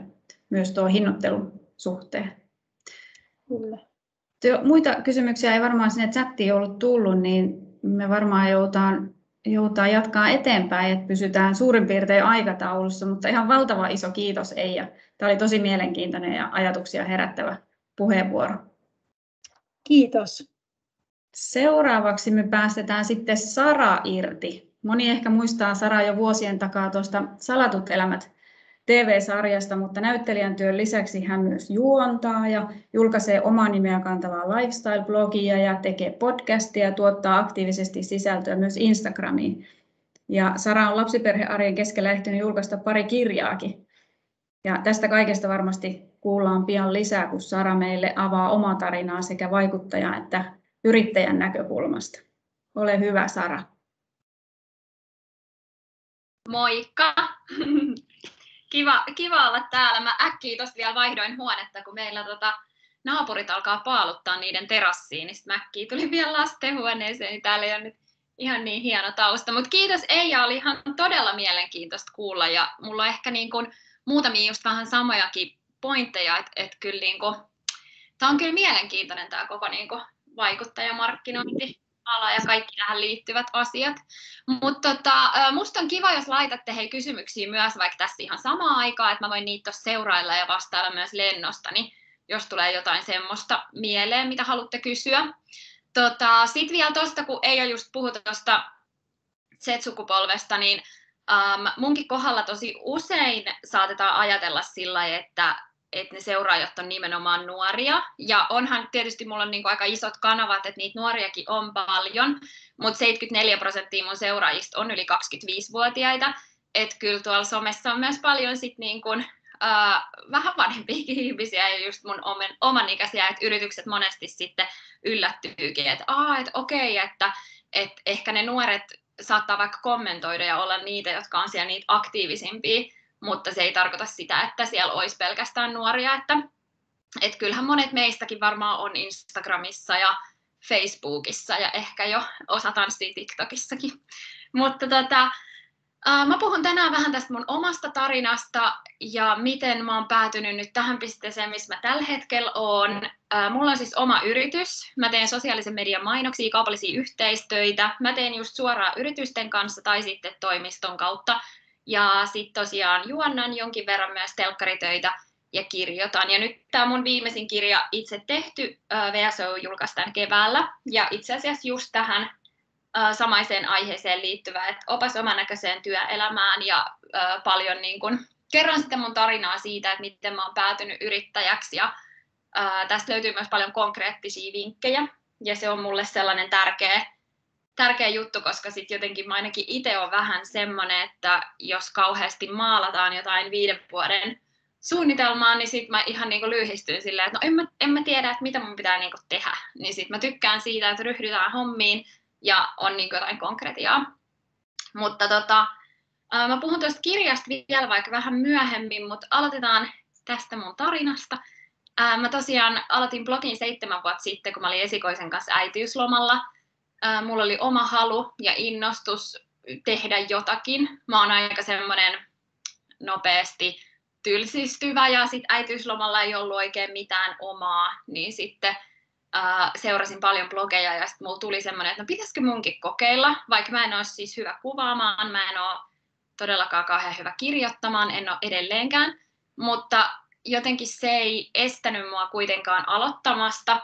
Speaker 1: myös tuo hinnoittelun suhteen.
Speaker 3: Kyllä.
Speaker 1: Muita kysymyksiä ei varmaan sinne chattiin ollut tullut, niin me varmaan joudutaan, joudutaan jatkaa eteenpäin, että pysytään suurin piirtein aikataulussa, mutta ihan valtava iso kiitos Eija. Tämä oli tosi mielenkiintoinen ja ajatuksia herättävä puheenvuoro.
Speaker 3: Kiitos.
Speaker 1: Seuraavaksi me päästetään sitten Sara irti. Moni ehkä muistaa Sara jo vuosien takaa tuosta Salatut elämät TV-sarjasta, mutta näyttelijän työn lisäksi hän myös juontaa ja julkaisee omaa nimeä kantavaa lifestyle-blogia ja tekee podcastia ja tuottaa aktiivisesti sisältöä myös Instagramiin. Ja Sara on lapsiperhearjen keskellä ehtinyt julkaista pari kirjaakin. Ja tästä kaikesta varmasti kuullaan pian lisää, kun Sara meille avaa omaa tarinaa sekä vaikuttajan että yrittäjän näkökulmasta. Ole hyvä, Sara.
Speaker 4: Moikka! Kiva, kiva olla täällä. Mä äkkiä tuosta vielä vaihdoin huonetta, kun meillä tota, naapurit alkaa paaluttaa niiden terassiin, niin sitten äkkiä tuli vielä lastenhuoneeseen, niin täällä ei ole nyt ihan niin hieno tausta. Mutta kiitos Eija, oli ihan todella mielenkiintoista kuulla ja mulla on ehkä niin kun muutamia just vähän samojakin pointteja, että et kyllä niin kun, tämä on kyllä mielenkiintoinen tämä koko niin kun vaikuttajamarkkinointi ala ja kaikki tähän liittyvät asiat. Mutta tota, musta on kiva, jos laitatte hei kysymyksiä myös vaikka tässä ihan samaan aikaan, että mä voin niitä seurailla ja vastailla myös lennostani, jos tulee jotain semmoista mieleen, mitä haluatte kysyä. Tota, Sitten vielä tuosta, kun ei ole just puhuttu tuosta Z-sukupolvesta, niin um, munkin kohdalla tosi usein saatetaan ajatella sillä että että ne seuraajat on nimenomaan nuoria. Ja onhan tietysti mulla on niin aika isot kanavat, että niitä nuoriakin on paljon, mutta 74 prosenttia mun seuraajista on yli 25-vuotiaita. Että kyllä tuolla somessa on myös paljon sit niin kuin, äh, vähän vanhempiakin ihmisiä ja just mun oman, oman ikäisiä, että yritykset monesti sitten yllättyykin, että Aa, et okei, että et ehkä ne nuoret saattaa vaikka kommentoida ja olla niitä, jotka on siellä niitä aktiivisimpia, mutta se ei tarkoita sitä, että siellä olisi pelkästään nuoria, että et kyllähän monet meistäkin varmaan on Instagramissa ja Facebookissa ja ehkä jo osa tanssii TikTokissakin. Mutta tota, mä puhun tänään vähän tästä mun omasta tarinasta ja miten mä oon päätynyt nyt tähän pisteeseen, missä mä tällä hetkellä oon. Mulla on siis oma yritys. Mä teen sosiaalisen median mainoksia, kaupallisia yhteistöitä. Mä teen just suoraan yritysten kanssa tai sitten toimiston kautta ja sitten tosiaan juonnan jonkin verran myös telkkaritöitä ja kirjoitan. Ja nyt tämä mun viimeisin kirja itse tehty, VSO julkaistaan keväällä. Ja itse asiassa just tähän samaiseen aiheeseen liittyvä, että opas oman näköiseen työelämään ja paljon niin kun, kerron sitten mun tarinaa siitä, että miten mä oon päätynyt yrittäjäksi ja tästä löytyy myös paljon konkreettisia vinkkejä ja se on mulle sellainen tärkeä tärkeä juttu, koska sitten jotenkin mä ainakin itse on vähän semmoinen, että jos kauheasti maalataan jotain viiden vuoden suunnitelmaa, niin sitten mä ihan niinku lyhistyn silleen, että no en mä, en mä tiedä, että mitä mun pitää niinku tehdä. Niin sitten mä tykkään siitä, että ryhdytään hommiin ja on niinku jotain konkretiaa. Mutta tota, mä puhun tuosta kirjasta vielä vaikka vähän myöhemmin, mutta aloitetaan tästä mun tarinasta. Mä tosiaan aloitin blogin seitsemän vuotta sitten, kun mä olin esikoisen kanssa äitiyslomalla – mulla oli oma halu ja innostus tehdä jotakin. Mä oon aika semmoinen nopeasti tylsistyvä ja sitten äitiyslomalla ei ollut oikein mitään omaa, niin sitten ää, seurasin paljon blogeja ja sitten mulla tuli semmoinen, että no pitäisikö munkin kokeilla, vaikka mä en ole siis hyvä kuvaamaan, mä en ole todellakaan kauhean hyvä kirjoittamaan, en ole edelleenkään, mutta jotenkin se ei estänyt mua kuitenkaan aloittamasta,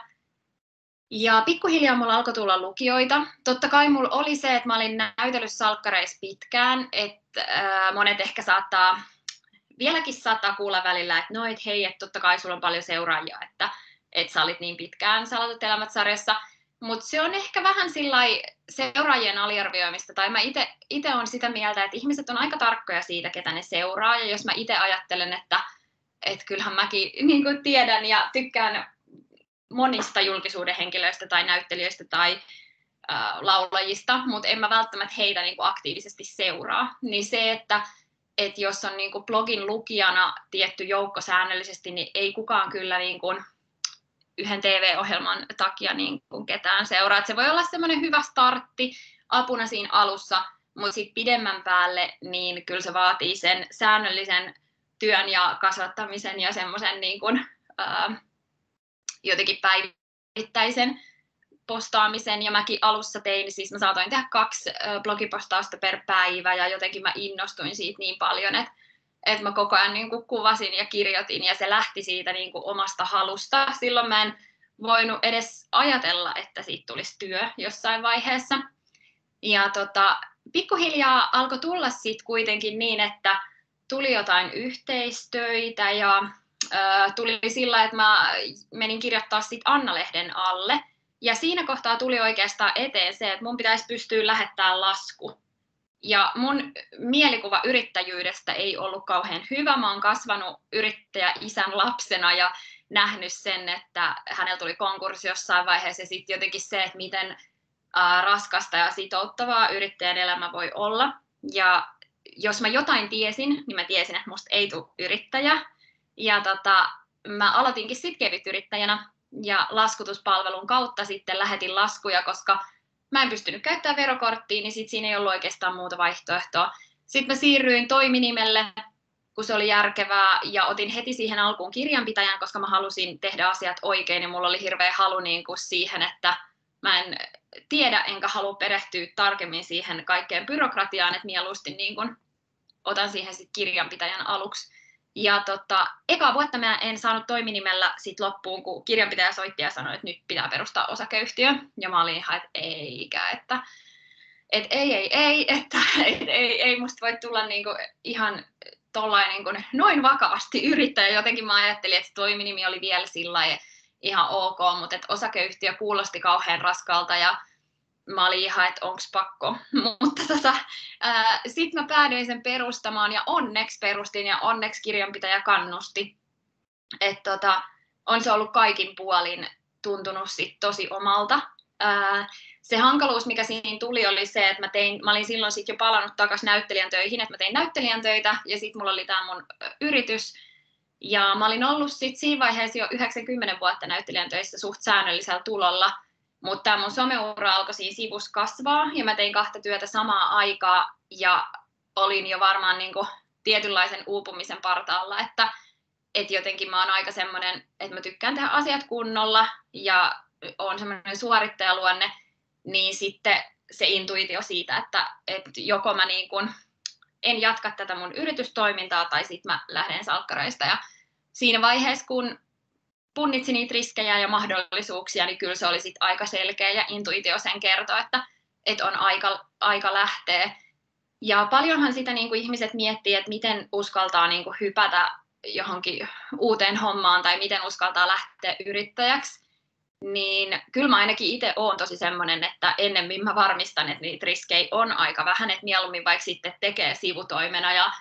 Speaker 4: ja pikkuhiljaa mulla alkoi tulla lukijoita. Totta kai mulla oli se, että mä olin näytelyssalkkareissa pitkään, että monet ehkä saattaa, vieläkin saattaa kuulla välillä, että no et hei, että totta kai sulla on paljon seuraajia, että et sä olit niin pitkään Salatut elämät-sarjassa. Mutta se on ehkä vähän seuraajien aliarvioimista, tai mä itse olen sitä mieltä, että ihmiset on aika tarkkoja siitä, ketä ne seuraa, ja jos mä itse ajattelen, että et kyllähän mäkin niin tiedän ja tykkään monista julkisuuden henkilöistä tai näyttelijöistä tai äh, laulajista, mutta en mä välttämättä heitä niin kuin aktiivisesti seuraa. Niin se, että et jos on niin kuin blogin lukijana tietty joukko säännöllisesti, niin ei kukaan kyllä niin kuin yhden TV-ohjelman takia niin kuin ketään seuraa. Et se voi olla semmoinen hyvä startti apuna siinä alussa, mutta sitten pidemmän päälle, niin kyllä se vaatii sen säännöllisen työn ja kasvattamisen ja semmoisen niin kuin, ää, jotenkin päivittäisen postaamisen ja mäkin alussa tein, siis mä saatoin tehdä kaksi blogipostausta per päivä ja jotenkin mä innostuin siitä niin paljon, että, että mä koko ajan niin kuin kuvasin ja kirjoitin ja se lähti siitä niin kuin omasta halusta. Silloin mä en voinut edes ajatella, että siitä tulisi työ jossain vaiheessa. Ja tota, pikkuhiljaa alkoi tulla sitten kuitenkin niin, että tuli jotain yhteistöitä ja tuli sillä, että mä menin kirjoittaa sitten Anna-lehden alle. Ja siinä kohtaa tuli oikeastaan eteen se, että mun pitäisi pystyä lähettämään lasku. Ja mun mielikuva yrittäjyydestä ei ollut kauhean hyvä. Mä oon kasvanut yrittäjä isän lapsena ja nähnyt sen, että hänellä tuli konkurssi jossain vaiheessa ja sitten jotenkin se, että miten raskasta ja sitouttavaa yrittäjän elämä voi olla. Ja jos mä jotain tiesin, niin mä tiesin, että musta ei tule yrittäjä. Ja tota, mä aloitinkin sitten kevytyrittäjänä ja laskutuspalvelun kautta sitten lähetin laskuja, koska mä en pystynyt käyttämään verokorttia, niin sitten siinä ei ollut oikeastaan muuta vaihtoehtoa. Sitten mä siirryin toiminimelle, kun se oli järkevää, ja otin heti siihen alkuun kirjanpitäjän, koska mä halusin tehdä asiat oikein, ja mulla oli hirveä halu niin kuin siihen, että mä en tiedä enkä halua perehtyä tarkemmin siihen kaikkeen byrokratiaan, että mieluusti niin kun otan siihen sit kirjanpitäjän aluksi. Ja tota, eka vuotta mä en saanut toiminimellä sit loppuun, kun kirjanpitäjä soitti ja sanoi, että nyt pitää perustaa osakeyhtiö. Ja mä olin ihan, että eikä, että et ei, ei, ei, että et, ei, ei musta voi tulla niinku ihan tollain niinku noin vakavasti yrittäjä. Jotenkin mä ajattelin, että toiminimi oli vielä sillä ihan ok, mutta että osakeyhtiö kuulosti kauhean raskalta ja mä olin ihan, että onks pakko. Mutta tota, sitten mä päädyin sen perustamaan ja onneksi perustin ja onneksi kirjanpitäjä kannusti. Että tota, on se ollut kaikin puolin tuntunut sit tosi omalta. Ää, se hankaluus, mikä siinä tuli, oli se, että mä, tein, mä olin silloin sit jo palannut takaisin näyttelijän töihin, että mä tein näyttelijän töitä ja sitten mulla oli tämä mun yritys. Ja mä olin ollut sit siinä vaiheessa jo 90 vuotta näyttelijän töissä suht säännöllisellä tulolla – mutta tämä mun someura alkoi siinä sivussa kasvaa ja mä tein kahta työtä samaa aikaa ja olin jo varmaan niin kuin tietynlaisen uupumisen partaalla, että, että jotenkin mä oon aika semmoinen, että mä tykkään tehdä asiat kunnolla ja on semmoinen suorittajaluonne, niin sitten se intuitio siitä, että, että joko mä niin kuin en jatka tätä mun yritystoimintaa tai sitten mä lähden salkkareista. Ja siinä vaiheessa, kun punnitsi niitä riskejä ja mahdollisuuksia, niin kyllä se oli sit aika selkeä ja intuitio sen kertoo, että, että on aika, aika lähteä. Ja paljonhan sitä niin kuin ihmiset miettii, että miten uskaltaa niin kuin hypätä johonkin uuteen hommaan tai miten uskaltaa lähteä yrittäjäksi. Niin kyllä mä ainakin itse olen tosi semmoinen, että ennemmin mä varmistan, että niitä riskejä on aika vähän, että mieluummin vaikka sitten tekee sivutoimena ja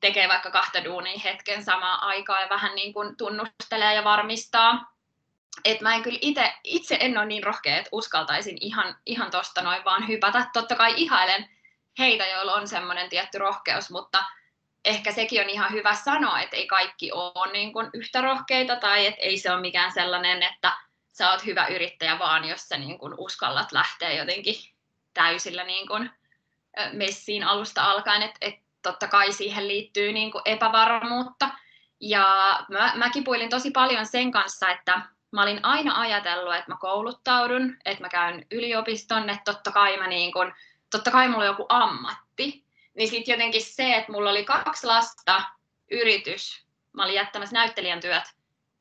Speaker 4: tekee vaikka kahta duunia hetken samaan aikaan ja vähän niin kuin tunnustelee ja varmistaa. Et mä en kyllä ite, itse en ole niin rohkea, että uskaltaisin ihan, ihan tosta noin vaan hypätä. Totta kai ihailen heitä, joilla on semmoinen tietty rohkeus, mutta ehkä sekin on ihan hyvä sanoa, että ei kaikki ole niin kuin yhtä rohkeita tai että ei se ole mikään sellainen, että sä oot hyvä yrittäjä vaan, jos sä niin kuin uskallat lähteä jotenkin täysillä niin kuin messiin alusta alkaen, että et totta kai siihen liittyy niin kuin epävarmuutta. Ja mä, mä kipuilin tosi paljon sen kanssa, että mä olin aina ajatellut, että mä kouluttaudun, että mä käyn yliopiston, että totta kai, mä niin kuin, totta kai mulla on joku ammatti. Niin sitten jotenkin se, että mulla oli kaksi lasta, yritys, mä olin jättämässä näyttelijän työt,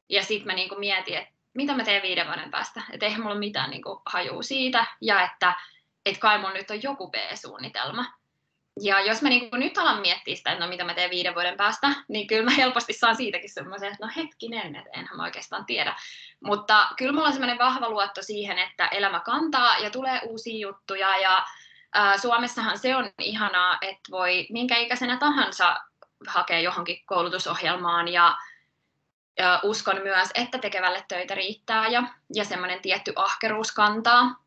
Speaker 4: ja sitten mä niin kuin mietin, että mitä mä teen viiden vuoden päästä, että eihän mulla ole mitään niin kuin hajuu siitä, ja että et kai mulla nyt on joku B-suunnitelma. Ja jos mä niin nyt alan miettiä sitä, että no mitä mä teen viiden vuoden päästä, niin kyllä mä helposti saan siitäkin semmoisen, että no hetkinen, että enhän mä oikeastaan tiedä. Mutta kyllä mulla on semmoinen vahva luotto siihen, että elämä kantaa ja tulee uusia juttuja ja ää, Suomessahan se on ihanaa, että voi minkä ikäisenä tahansa hakea johonkin koulutusohjelmaan ja, ja uskon myös, että tekevälle töitä riittää ja, ja semmoinen tietty ahkeruus kantaa.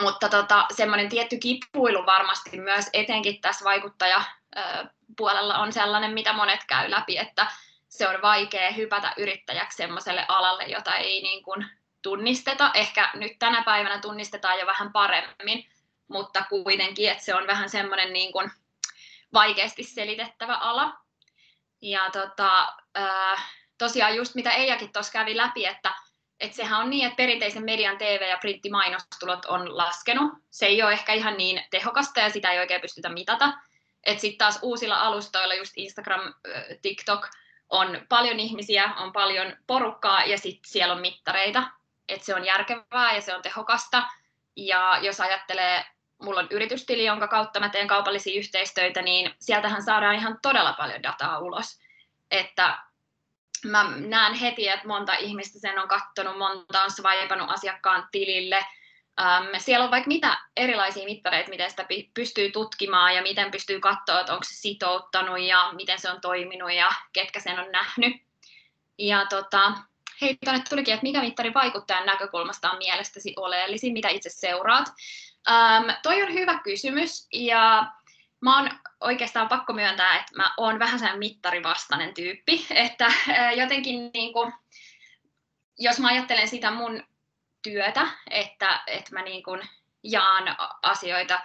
Speaker 4: Mutta tota, semmoinen tietty kipuilu varmasti myös etenkin tässä vaikuttajapuolella on sellainen, mitä monet käy läpi, että se on vaikea hypätä yrittäjäksi semmoiselle alalle, jota ei niin kuin tunnisteta. Ehkä nyt tänä päivänä tunnistetaan jo vähän paremmin, mutta kuitenkin, että se on vähän semmoinen niin kuin vaikeasti selitettävä ala. Ja tota, tosiaan just mitä Eijakin tuossa kävi läpi, että että sehän on niin, että perinteisen median TV- ja printtimainostulot on laskenut. Se ei ole ehkä ihan niin tehokasta ja sitä ei oikein pystytä mitata. Että sitten taas uusilla alustoilla, just Instagram, TikTok, on paljon ihmisiä, on paljon porukkaa ja sitten siellä on mittareita. Että se on järkevää ja se on tehokasta. Ja jos ajattelee, mulla on yritystili, jonka kautta mä teen kaupallisia yhteistöitä, niin sieltähän saadaan ihan todella paljon dataa ulos. Että mä näen heti, että monta ihmistä sen on katsonut, monta on swipannut asiakkaan tilille. Ähm, siellä on vaikka mitä erilaisia mittareita, miten sitä pystyy tutkimaan ja miten pystyy katsoa, että onko se sitouttanut ja miten se on toiminut ja ketkä sen on nähnyt. Ja tota, hei, tuonne tulikin, että mikä mittari vaikuttajan näkökulmasta on mielestäsi oleellisin, mitä itse seuraat. Ähm, toi on hyvä kysymys ja mä oon oikeastaan pakko myöntää, että mä oon vähän sen mittarivastainen tyyppi, että jotenkin niin kuin, jos mä ajattelen sitä mun työtä, että, että mä niin kuin jaan asioita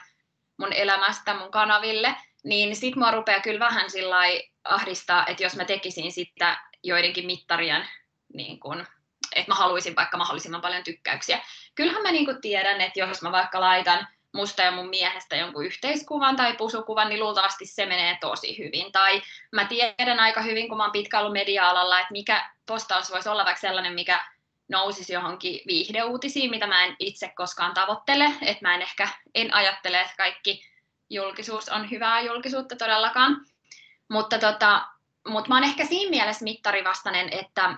Speaker 4: mun elämästä mun kanaville, niin sit mua rupeaa kyllä vähän sillä ahdistaa, että jos mä tekisin sitä joidenkin mittarien, niin kuin, että mä haluaisin vaikka mahdollisimman paljon tykkäyksiä. Kyllähän mä niin kuin tiedän, että jos mä vaikka laitan musta ja mun miehestä jonkun yhteiskuvan tai pusukuvan, niin luultavasti se menee tosi hyvin. Tai mä tiedän aika hyvin, kun mä oon pitkä ollut media-alalla, että mikä postaus voisi olla vaikka sellainen, mikä nousisi johonkin viihdeuutisiin, mitä mä en itse koskaan tavoittele. Että mä en ehkä en ajattele, että kaikki julkisuus on hyvää julkisuutta todellakaan. Mutta tota, mut mä oon ehkä siinä mielessä mittarivastainen, että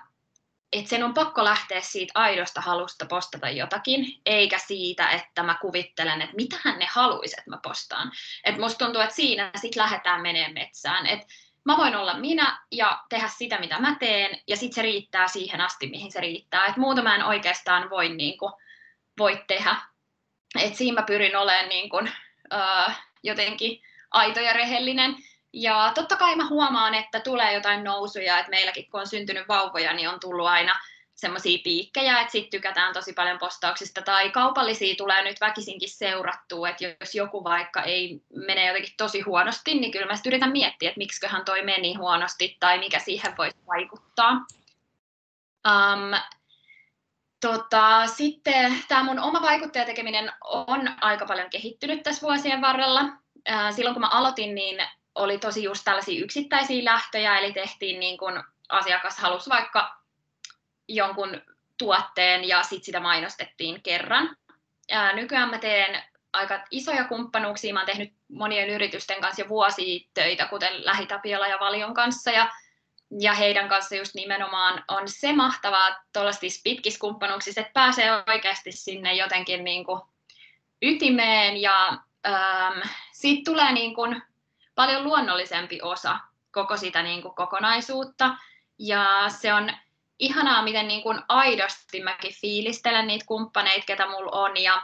Speaker 4: että sen on pakko lähteä siitä aidosta halusta postata jotakin, eikä siitä, että mä kuvittelen, että mitähän ne haluaisi, että mä postaan. Et musta tuntuu, että siinä sitten lähdetään menee metsään. Et mä voin olla minä ja tehdä sitä, mitä mä teen, ja sitten se riittää siihen asti, mihin se riittää. Et muuta mä en oikeastaan voi, niinku, voi tehdä. Et siinä mä pyrin olemaan niinku, uh, jotenkin aito ja rehellinen. Ja totta kai mä huomaan, että tulee jotain nousuja, että meilläkin kun on syntynyt vauvoja, niin on tullut aina semmoisia piikkejä, että sitten tykätään tosi paljon postauksista, tai kaupallisia tulee nyt väkisinkin seurattua, että jos joku vaikka ei mene jotenkin tosi huonosti, niin kyllä mä sitten yritän miettiä, että miksiköhän toi meni huonosti, tai mikä siihen voisi vaikuttaa. Um, tota, sitten tämä mun oma vaikuttajatekeminen on aika paljon kehittynyt tässä vuosien varrella. Silloin kun mä aloitin, niin oli tosi just tällaisia yksittäisiä lähtöjä, eli tehtiin niin kuin asiakas halusi vaikka jonkun tuotteen ja sitten sitä mainostettiin kerran. Ja nykyään mä teen aika isoja kumppanuuksia. Mä oon tehnyt monien yritysten kanssa jo vuosia töitä, kuten Lähitapiola ja Valion kanssa. Ja, ja heidän kanssa just nimenomaan on se mahtavaa tuollaisissa pitkissä kumppanuuksissa, että pääsee oikeasti sinne jotenkin niin kuin ytimeen ja ähm, siitä tulee niin kuin paljon luonnollisempi osa koko sitä niin kuin kokonaisuutta. Ja se on ihanaa, miten niin kuin aidosti mäkin fiilistelen niitä kumppaneita, ketä mulla on. Ja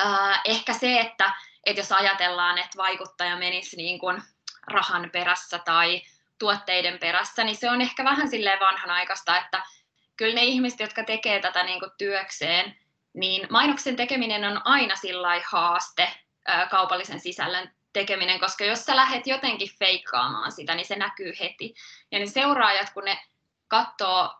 Speaker 4: äh, ehkä se, että, että jos ajatellaan, että vaikuttaja menisi niin kuin rahan perässä tai tuotteiden perässä, niin se on ehkä vähän silleen vanhanaikaista, että kyllä ne ihmiset, jotka tekee tätä niin kuin työkseen, niin mainoksen tekeminen on aina sillä haaste kaupallisen sisällön tekeminen, koska jos sä lähdet jotenkin feikkaamaan sitä, niin se näkyy heti. Ja ne seuraajat, kun ne katsoo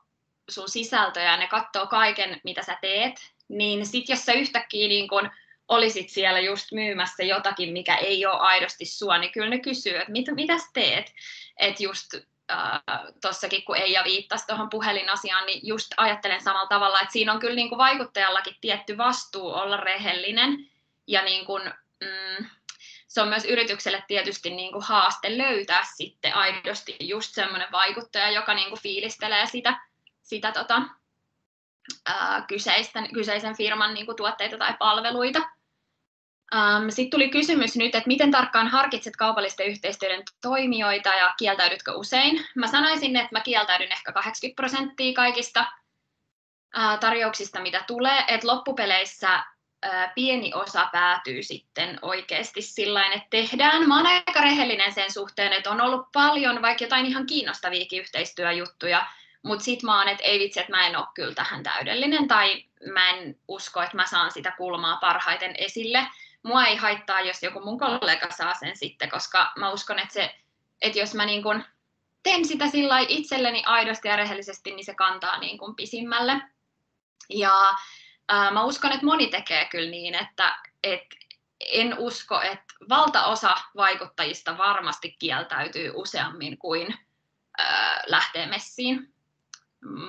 Speaker 4: sun sisältöjä ne katsoo kaiken, mitä sä teet, niin sit jos sä yhtäkkiä niin kun olisit siellä just myymässä jotakin, mikä ei ole aidosti sua, niin kyllä ne kysyy, että mit, mitäs teet? Että just äh, tuossakin, kun Eija viittasi tuohon puhelinasiaan, niin just ajattelen samalla tavalla, että siinä on kyllä niin kuin vaikuttajallakin tietty vastuu olla rehellinen ja niin kuin, mm, se on myös yritykselle tietysti niin kuin haaste löytää sitten aidosti just semmoinen vaikuttaja, joka niin kuin fiilistelee sitä, sitä tota, ää, kyseisten, kyseisen firman niin kuin tuotteita tai palveluita. Ähm, Sitten tuli kysymys nyt, että miten tarkkaan harkitset kaupallisten yhteistyöiden toimijoita ja kieltäydytkö usein? Mä sanoisin, että mä kieltäydyn ehkä 80 prosenttia kaikista tarjouksista, mitä tulee. että loppupeleissä pieni osa päätyy sitten oikeasti sillä että tehdään. Mä oon aika rehellinen sen suhteen, että on ollut paljon vaikka jotain ihan kiinnostaviakin yhteistyöjuttuja, mutta sit mä oon, että ei vitsi, että mä en ole kyllä tähän täydellinen tai mä en usko, että mä saan sitä kulmaa parhaiten esille. mua ei haittaa, jos joku mun kollega saa sen sitten, koska mä uskon, että, se, että jos mä niin kun teen sitä sillä itselleni aidosti ja rehellisesti, niin se kantaa niin kun pisimmälle. Ja ää, mä uskon, että moni tekee kyllä niin, että et, en usko, että valtaosa vaikuttajista varmasti kieltäytyy useammin kuin ää, lähtee messiin.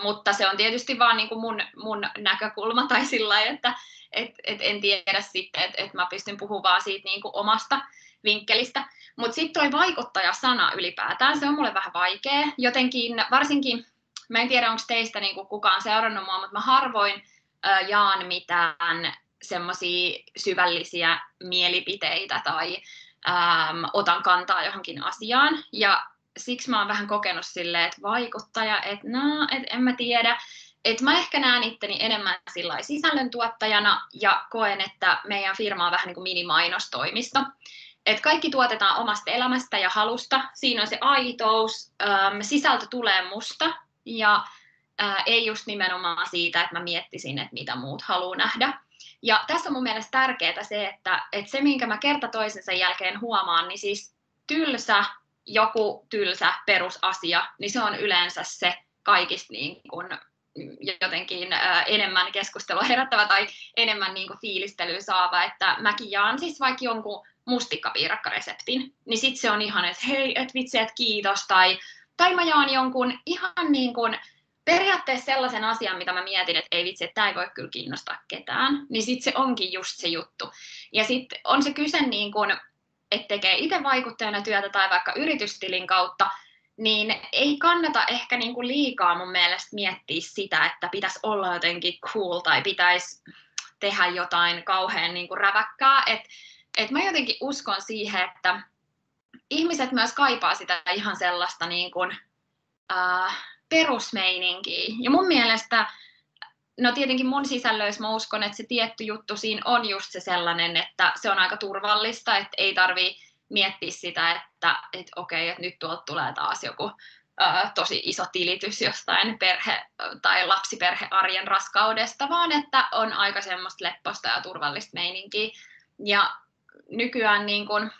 Speaker 4: Mutta se on tietysti vaan niin kuin mun, mun näkökulma tai sillä että et, et en tiedä sitten, että et mä pystyn puhumaan siitä niin kuin omasta vinkkelistä. Mutta sitten toi vaikuttaja-sana ylipäätään, se on mulle vähän vaikea. Jotenkin, varsinkin, mä en tiedä onko teistä niin kuin kukaan seurannut mua, mutta mä harvoin jaan mitään semmoisia syvällisiä mielipiteitä tai ähm, otan kantaa johonkin asiaan. Ja siksi mä oon vähän kokenut silleen, että vaikuttaja, että no, et en mä tiedä. Että mä ehkä näen itteni enemmän sillä sisällöntuottajana ja koen, että meidän firma on vähän niin kuin minimainostoimisto. Et kaikki tuotetaan omasta elämästä ja halusta. Siinä on se aitous, ähm, sisältö tulee musta ja äh, ei just nimenomaan siitä, että mä miettisin, että mitä muut haluaa nähdä. Ja tässä on mun mielestä tärkeää se, että, että se, minkä mä kerta toisensa jälkeen huomaan, niin siis tylsä, joku tylsä perusasia, niin se on yleensä se kaikista niin kuin jotenkin äh, enemmän keskustelua herättävä tai enemmän niin kuin fiilistelyä saava, että mäkin jaan siis vaikka jonkun mustikkapiirakkareseptin, niin sitten se on ihan, että hei, et vitsi, et kiitos, tai, tai mä jaan jonkun ihan niin kuin, periaatteessa sellaisen asian, mitä mä mietin, että ei vitsi, että tämä ei voi kyllä kiinnostaa ketään, niin sitten se onkin just se juttu. Ja sitten on se kyse niin kuin, että tekee itse vaikuttajana työtä tai vaikka yritystilin kautta, niin ei kannata ehkä niin kuin liikaa mun mielestä miettiä sitä, että pitäisi olla jotenkin cool tai pitäisi tehdä jotain kauhean niin kuin räväkkää. Et, et mä jotenkin uskon siihen, että ihmiset myös kaipaa sitä ihan sellaista niin kuin, äh, perusmeininkiä. Ja mun mielestä, no tietenkin mun sisällöissä mä uskon, että se tietty juttu siinä on just se sellainen, että se on aika turvallista, että ei tarvi miettiä sitä, että, että okei, että nyt tuolta tulee taas joku ää, tosi iso tilitys jostain perhe- tai lapsiperhearjen raskaudesta, vaan että on aika semmoista lepposta ja turvallista meininkiä. Ja nykyään niin kun,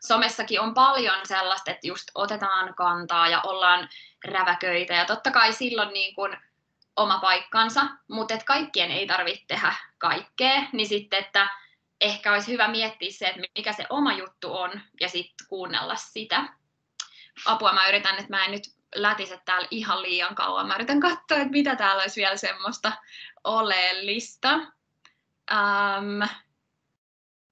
Speaker 4: somessakin on paljon sellaista, että just otetaan kantaa ja ollaan räväköitä ja totta kai silloin niin kun oma paikkansa, mutta että kaikkien ei tarvitse tehdä kaikkea, niin sitten, että ehkä olisi hyvä miettiä se, että mikä se oma juttu on ja sitten kuunnella sitä. Apua mä yritän, että mä en nyt lätise täällä ihan liian kauan. Mä yritän katsoa, että mitä täällä olisi vielä semmoista oleellista. Um,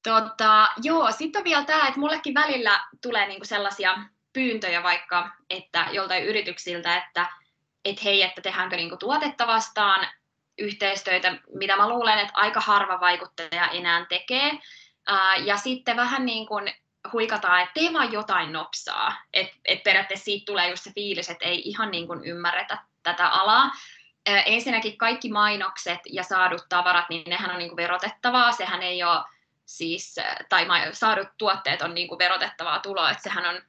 Speaker 4: tota, joo, sitten on vielä tämä, että mullekin välillä tulee niinku sellaisia pyyntöjä vaikka että joltain yrityksiltä, että et hei, että tehdäänkö niinku tuotetta vastaan yhteistyötä, mitä mä luulen, että aika harva vaikuttaja enää tekee. ja sitten vähän niin kuin huikataan, että tee vaan jotain nopsaa. Että et periaatteessa siitä tulee just se fiilis, että ei ihan niin kuin ymmärretä tätä alaa. ensinnäkin kaikki mainokset ja saadut tavarat, niin nehän on niin kuin verotettavaa. Sehän ei ole siis, tai saadut tuotteet on niin kuin verotettavaa tuloa, että sehän on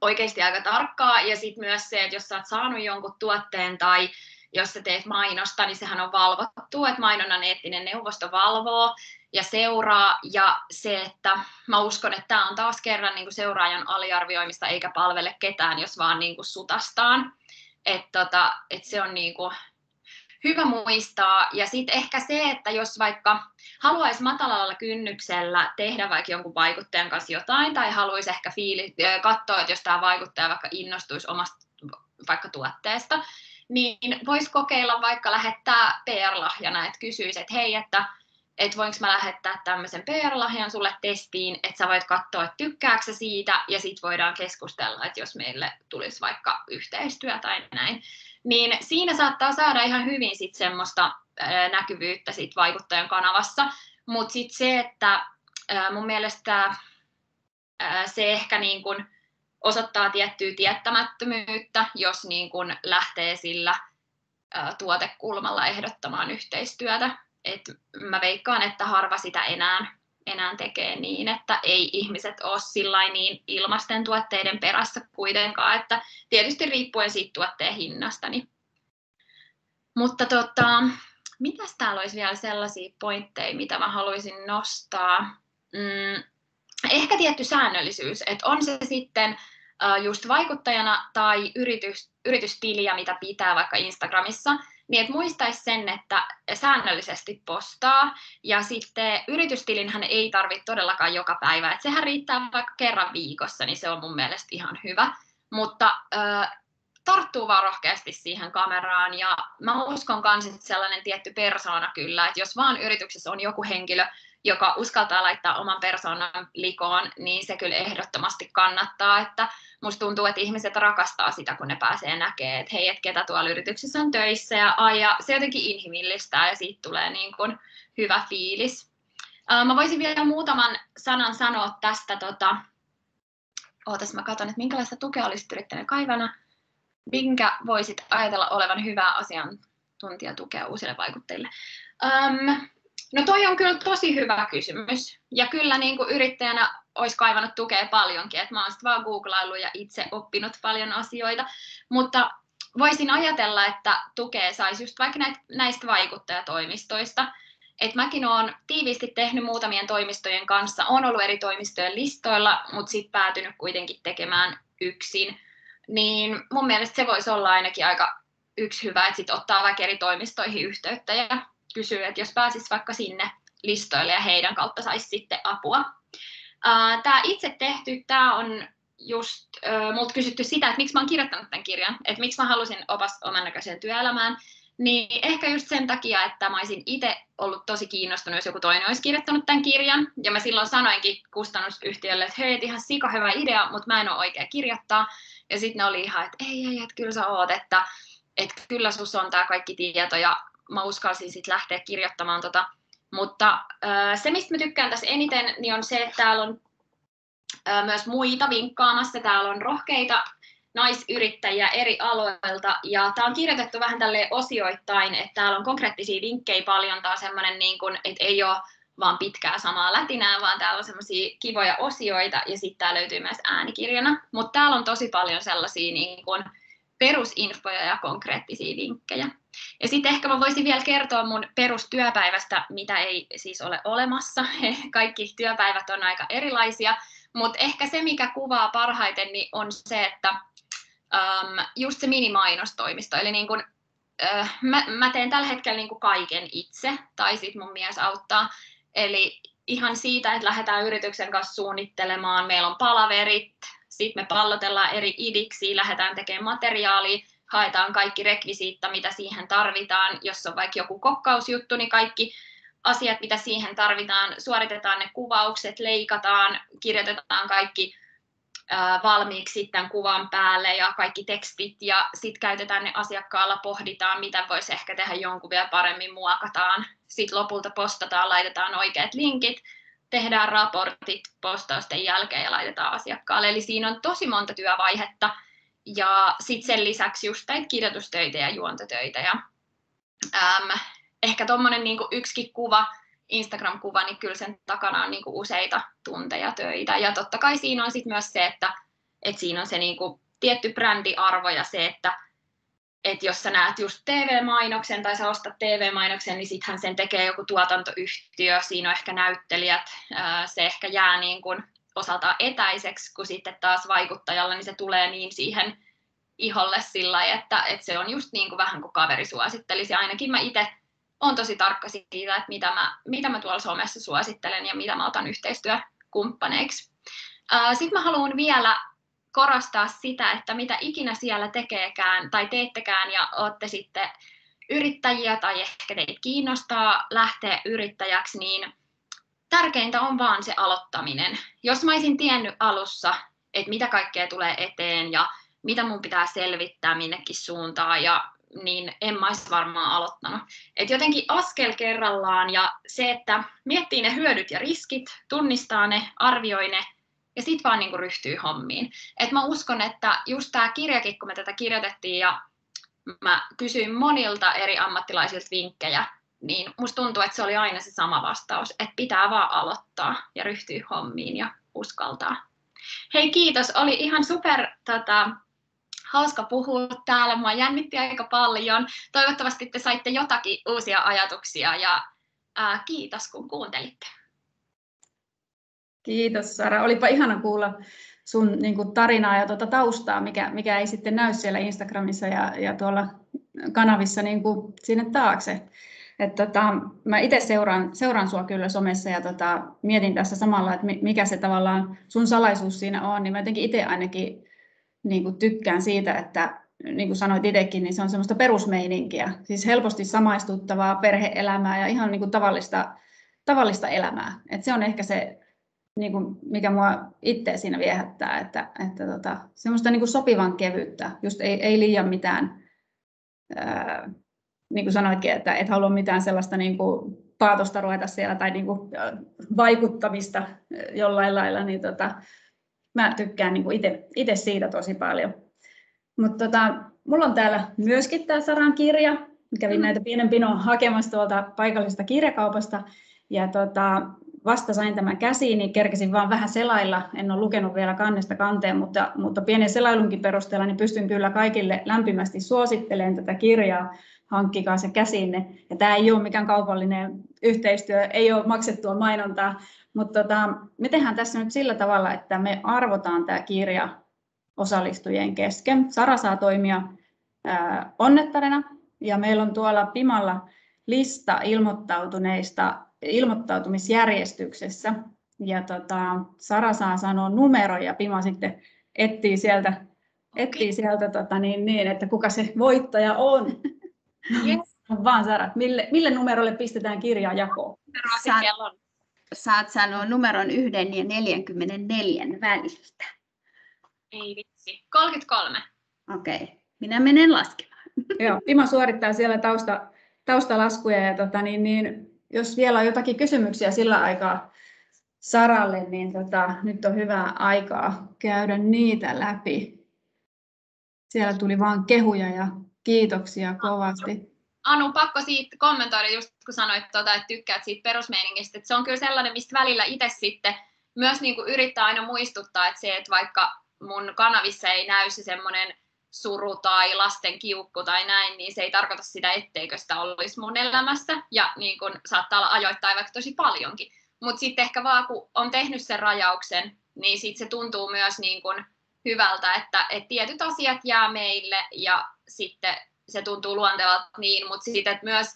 Speaker 4: oikeasti aika tarkkaa. Ja sitten myös se, että jos sä oot saanut jonkun tuotteen tai jos sä teet mainosta, niin sehän on valvottu, että mainonnan eettinen neuvosto valvoo ja seuraa. Ja se, että mä uskon, että tämä on taas kerran niin kuin seuraajan aliarvioimista eikä palvele ketään, jos vaan niin kuin sutastaan. Että tota, et se on niin kuin hyvä muistaa. Ja sitten ehkä se, että jos vaikka haluaisi matalalla kynnyksellä tehdä vaikka jonkun vaikuttajan kanssa jotain, tai haluaisi ehkä fiili, katsoa, että jos tämä vaikuttaja vaikka innostuisi omasta vaikka tuotteesta, niin voisi kokeilla vaikka lähettää PR-lahjana, että kysyisi, että hei, että että voinko mä lähettää tämmöisen PR-lahjan sulle testiin, että sä voit katsoa, että tykkääksä siitä, ja sitten voidaan keskustella, että jos meille tulisi vaikka yhteistyö tai näin. Niin siinä saattaa saada ihan hyvin sit semmoista näkyvyyttä sit vaikuttajan kanavassa, mutta sitten se, että mun mielestä se ehkä niin kun, osoittaa tiettyä tiettämättömyyttä, jos niin kuin lähtee sillä tuotekulmalla ehdottamaan yhteistyötä. Et mä veikkaan, että harva sitä enää, enää tekee niin, että ei ihmiset ole sillä niin ilmasten tuotteiden perässä kuitenkaan, että tietysti riippuen siitä tuotteen hinnasta. Niin. Mutta tota, mitäs täällä olisi vielä sellaisia pointteja, mitä mä haluaisin nostaa? mm, ehkä tietty säännöllisyys, että on se sitten just vaikuttajana tai yritys, yritystiliä, mitä pitää vaikka Instagramissa, niin että muistaisi sen, että säännöllisesti postaa, ja sitten yritystilinhän ei tarvitse todellakaan joka päivä, että sehän riittää vaikka kerran viikossa, niin se on mun mielestä ihan hyvä, mutta äh, tarttuu vaan rohkeasti siihen kameraan, ja mä uskon myös, sellainen tietty persoona kyllä, että jos vaan yrityksessä on joku henkilö, joka uskaltaa laittaa oman persoonan likoon, niin se kyllä ehdottomasti kannattaa, että musta tuntuu, että ihmiset rakastaa sitä, kun ne pääsee näkemään, että hei, että ketä tuolla yrityksessä on töissä, ja, ja se jotenkin inhimillistää, ja siitä tulee niin kuin hyvä fiilis. Mä voisin vielä muutaman sanan sanoa tästä, tota, ootas mä katson, että minkälaista tukea olisit yrittänyt kaivana, minkä voisit ajatella olevan hyvää asiantuntijatukea uusille vaikuttajille. Um, No toi on kyllä tosi hyvä kysymys. Ja kyllä niin kuin yrittäjänä olisi kaivannut tukea paljonkin, että mä oon vaan googlaillut ja itse oppinut paljon asioita. Mutta voisin ajatella, että tukea saisi just vaikka näistä vaikuttajatoimistoista. Et mäkin olen tiiviisti tehnyt muutamien toimistojen kanssa, on ollut eri toimistojen listoilla, mutta sitten päätynyt kuitenkin tekemään yksin. Niin mun mielestä se voisi olla ainakin aika yksi hyvä, että sit ottaa vaikka eri toimistoihin yhteyttä ja kysyy, että jos pääsis vaikka sinne listoille ja heidän kautta saisi sitten apua. Tämä itse tehty, tämä on just multa kysytty sitä, että miksi mä oon kirjoittanut tämän kirjan, että miksi mä halusin opas oman näköiseen työelämään, niin ehkä just sen takia, että mä olisin itse ollut tosi kiinnostunut, jos joku toinen olisi kirjoittanut tämän kirjan. Ja mä silloin sanoinkin kustannusyhtiölle, että hei, ihan sika hyvä idea, mutta mä en ole oikea kirjoittaa. Ja sitten ne oli ihan, että ei, ei, että kyllä sä oot, että, että kyllä sus on tämä kaikki tieto ja mä uskalsin sitten lähteä kirjoittamaan tota. Mutta se, mistä mä tykkään tässä eniten, niin on se, että täällä on myös muita vinkkaamassa. Täällä on rohkeita naisyrittäjiä eri aloilta, ja tämä on kirjoitettu vähän tälle osioittain, että täällä on konkreettisia vinkkejä paljon, tämä on semmoinen, niin kuin, että ei ole vaan pitkää samaa lätinää, vaan täällä on semmoisia kivoja osioita, ja sitten tämä löytyy myös äänikirjana, mutta täällä on tosi paljon sellaisia niin kuin, perusinfoja ja konkreettisia vinkkejä. Ja sitten ehkä mä voisin vielä kertoa mun perustyöpäivästä, mitä ei siis ole olemassa. Kaikki työpäivät on aika erilaisia, mutta ehkä se, mikä kuvaa parhaiten, niin on se, että um, just se minimainostoimisto. Eli niin kun, uh, mä, mä teen tällä hetkellä niin kuin kaiken itse, tai sitten mun mies auttaa. Eli ihan siitä, että lähdetään yrityksen kanssa suunnittelemaan, meillä on palaverit, sitten me pallotellaan eri idiksi, lähdetään tekemään materiaalia, haetaan kaikki rekvisiitta, mitä siihen tarvitaan. Jos on vaikka joku kokkausjuttu, niin kaikki asiat, mitä siihen tarvitaan, suoritetaan ne kuvaukset, leikataan, kirjoitetaan kaikki valmiiksi sitten kuvan päälle ja kaikki tekstit ja sitten käytetään ne asiakkaalla, pohditaan, mitä voisi ehkä tehdä jonkun vielä paremmin, muokataan. Sitten lopulta postataan, laitetaan oikeat linkit, tehdään raportit postausten jälkeen ja laitetaan asiakkaalle. Eli siinä on tosi monta työvaihetta ja sitten sen lisäksi just näitä kirjoitustöitä ja juontotöitä. Ja, äm, ehkä tuommoinen niinku yksikin kuva, Instagram-kuva, niin kyllä sen takana on niinku useita tunteja töitä. Ja totta kai siinä on sitten myös se, että et siinä on se niinku tietty brändiarvo ja se, että että jos sä näet just TV-mainoksen tai sä ostat TV-mainoksen, niin sittenhän sen tekee joku tuotantoyhtiö, siinä on ehkä näyttelijät, se ehkä jää niin kuin osaltaan etäiseksi, kun sitten taas vaikuttajalla niin se tulee niin siihen iholle sillä että, että se on just niin kuin vähän kuin kaveri suosittelisi. Ainakin mä itse olen tosi tarkka siitä, että mitä mä, mitä mä tuolla somessa suosittelen ja mitä mä otan yhteistyökumppaneiksi. Sitten mä haluan vielä korostaa sitä, että mitä ikinä siellä tekeekään tai teettekään ja olette sitten yrittäjiä tai ehkä teitä kiinnostaa lähteä yrittäjäksi, niin tärkeintä on vaan se aloittaminen. Jos mä olisin tiennyt alussa, että mitä kaikkea tulee eteen ja mitä mun pitää selvittää minnekin suuntaan, ja, niin en mä olisi varmaan aloittanut. Et jotenkin askel kerrallaan ja se, että miettii ne hyödyt ja riskit, tunnistaa ne, arvioi ne ja sitten vaan niin kuin ryhtyy hommiin. Et mä uskon, että just tämä kirjakin, kun me tätä kirjoitettiin ja mä kysyin monilta eri ammattilaisilta vinkkejä, niin musta tuntuu, että se oli aina se sama vastaus, että pitää vaan aloittaa ja ryhtyä hommiin ja uskaltaa. Hei kiitos, oli ihan super tota, hauska puhua täällä, mua jännitti aika paljon. Toivottavasti te saitte jotakin uusia ajatuksia ja ää, kiitos kun kuuntelitte.
Speaker 1: Kiitos Sara. Olipa ihana kuulla sun niin kuin, tarinaa ja tuota taustaa, mikä, mikä ei sitten näy siellä Instagramissa ja, ja tuolla kanavissa niin kuin, sinne taakse. Et, tota, mä itse seuraan, seuraan sua kyllä somessa ja tota, mietin tässä samalla, että mikä se tavallaan sun salaisuus siinä on, niin mä jotenkin itse ainakin niin kuin tykkään siitä, että niin kuin sanoit itsekin, niin se on semmoista perusmeininkiä, siis helposti samaistuttavaa perheelämää ja ihan niin kuin tavallista, tavallista elämää. Et se on ehkä se, niin kuin mikä mua itse siinä viehättää, että, että tota, semmoista niin kuin sopivan kevyttä, just ei, ei liian mitään, ää, niin kuin sanoitkin, että et halua mitään sellaista niin kuin paatosta ruveta siellä tai niin kuin vaikuttamista jollain lailla, niin tota, mä tykkään niin itse siitä tosi paljon. Mutta tota, mulla on täällä myöskin tämä Saran kirja. Kävin mm. näitä pienen pinon hakemassa tuolta paikallisesta kirjakaupasta. Ja tota, vasta sain tämän käsiin, niin kerkesin vaan vähän selailla. En ole lukenut vielä kannesta kanteen, mutta, mutta pienen selailunkin perusteella niin pystyn kyllä kaikille lämpimästi suosittelemaan tätä kirjaa. Hankkikaa se käsinne. Ja tämä ei ole mikään kaupallinen yhteistyö, ei ole maksettua mainontaa, mutta tota, me tehdään tässä nyt sillä tavalla, että me arvotaan tämä kirja osallistujien kesken. Sara saa toimia ää, onnettarena ja meillä on tuolla Pimalla lista ilmoittautuneista ilmoittautumisjärjestyksessä. Ja tota, Sara saa sanoa numeron ja Pima sitten etsii sieltä, etsii sieltä tota, niin, niin, että kuka se voittaja on. Yes. Vaan Sara, mille, mille numerolle pistetään kirjaa jakoon?
Speaker 2: Saat, saat sanoa numeron yhden ja 44 välistä.
Speaker 4: Ei vitsi. 33.
Speaker 2: Okei, okay. minä menen laskemaan.
Speaker 1: Joo, Pima suorittaa siellä tausta, taustalaskuja ja tota, niin, niin, jos vielä on jotakin kysymyksiä sillä aikaa Saralle, niin tota, nyt on hyvää aikaa käydä niitä läpi. Siellä tuli vain kehuja ja kiitoksia kovasti.
Speaker 4: Anu, pakko siitä kommentoida, just kun sanoit, tuota, että tykkäät siitä perusmeiningistä, että se on kyllä sellainen, mistä välillä itse sitten myös niin kuin yrittää aina muistuttaa, että se, että vaikka mun kanavissa ei näy se semmoinen suru tai lasten kiukku tai näin, niin se ei tarkoita sitä, etteikö sitä olisi mun elämässä. Ja niin kun saattaa olla ajoittain vaikka tosi paljonkin. Mutta sitten ehkä vaan kun on tehnyt sen rajauksen, niin sitten se tuntuu myös niin kun hyvältä, että, että tietyt asiat jää meille ja sitten se tuntuu luontevalta niin, mutta sitten myös,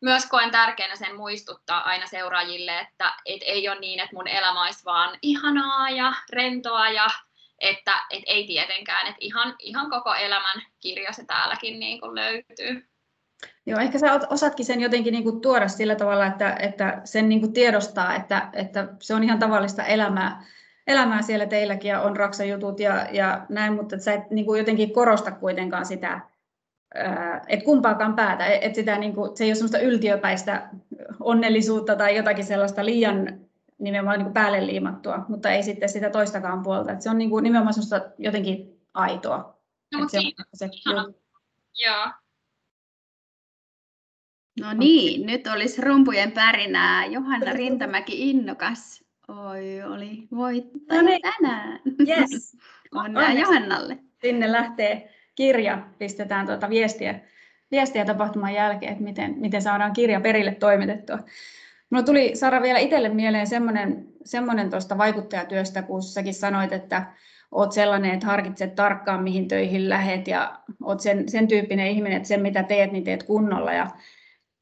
Speaker 4: myös koen tärkeänä sen muistuttaa aina seuraajille, että et ei ole niin, että mun elämä olisi vaan ihanaa ja rentoa ja että et ei tietenkään, että ihan, ihan koko elämän kirja se täälläkin niin kuin löytyy.
Speaker 1: Joo, ehkä sä osaatkin sen jotenkin niin kuin tuoda sillä tavalla, että, että sen niin kuin tiedostaa, että, että se on ihan tavallista elämää, elämää siellä teilläkin ja on raksajutut ja, ja näin, mutta sä et niin kuin jotenkin korosta kuitenkaan sitä, että kumpaakaan päätä, että sitä niin kuin, se ei ole semmoista yltiöpäistä onnellisuutta tai jotakin sellaista liian nimenomaan niin kuin päälle liimattua, mutta ei sitten sitä toistakaan puolta. Että se on niin kuin nimenomaan sellaista jotenkin aitoa.
Speaker 4: No, mutta se, se, Joo.
Speaker 2: No niin, nyt olisi rumpujen pärinää. Johanna Rintamäki innokas. Oi, oli voittaja no niin. tänään.
Speaker 1: Yes.
Speaker 2: Onnea Johannalle.
Speaker 1: Sinne lähtee kirja, pistetään tuota viestiä, viestiä tapahtuman jälkeen, että miten, miten saadaan kirja perille toimitettua. Mulla tuli Sara vielä itselle mieleen semmoinen, semmoinen tuosta vaikuttajatyöstä, kun säkin sanoit, että oot sellainen, että harkitset tarkkaan, mihin töihin lähet ja oot sen, sen tyyppinen ihminen, että sen mitä teet, niin teet kunnolla. Ja,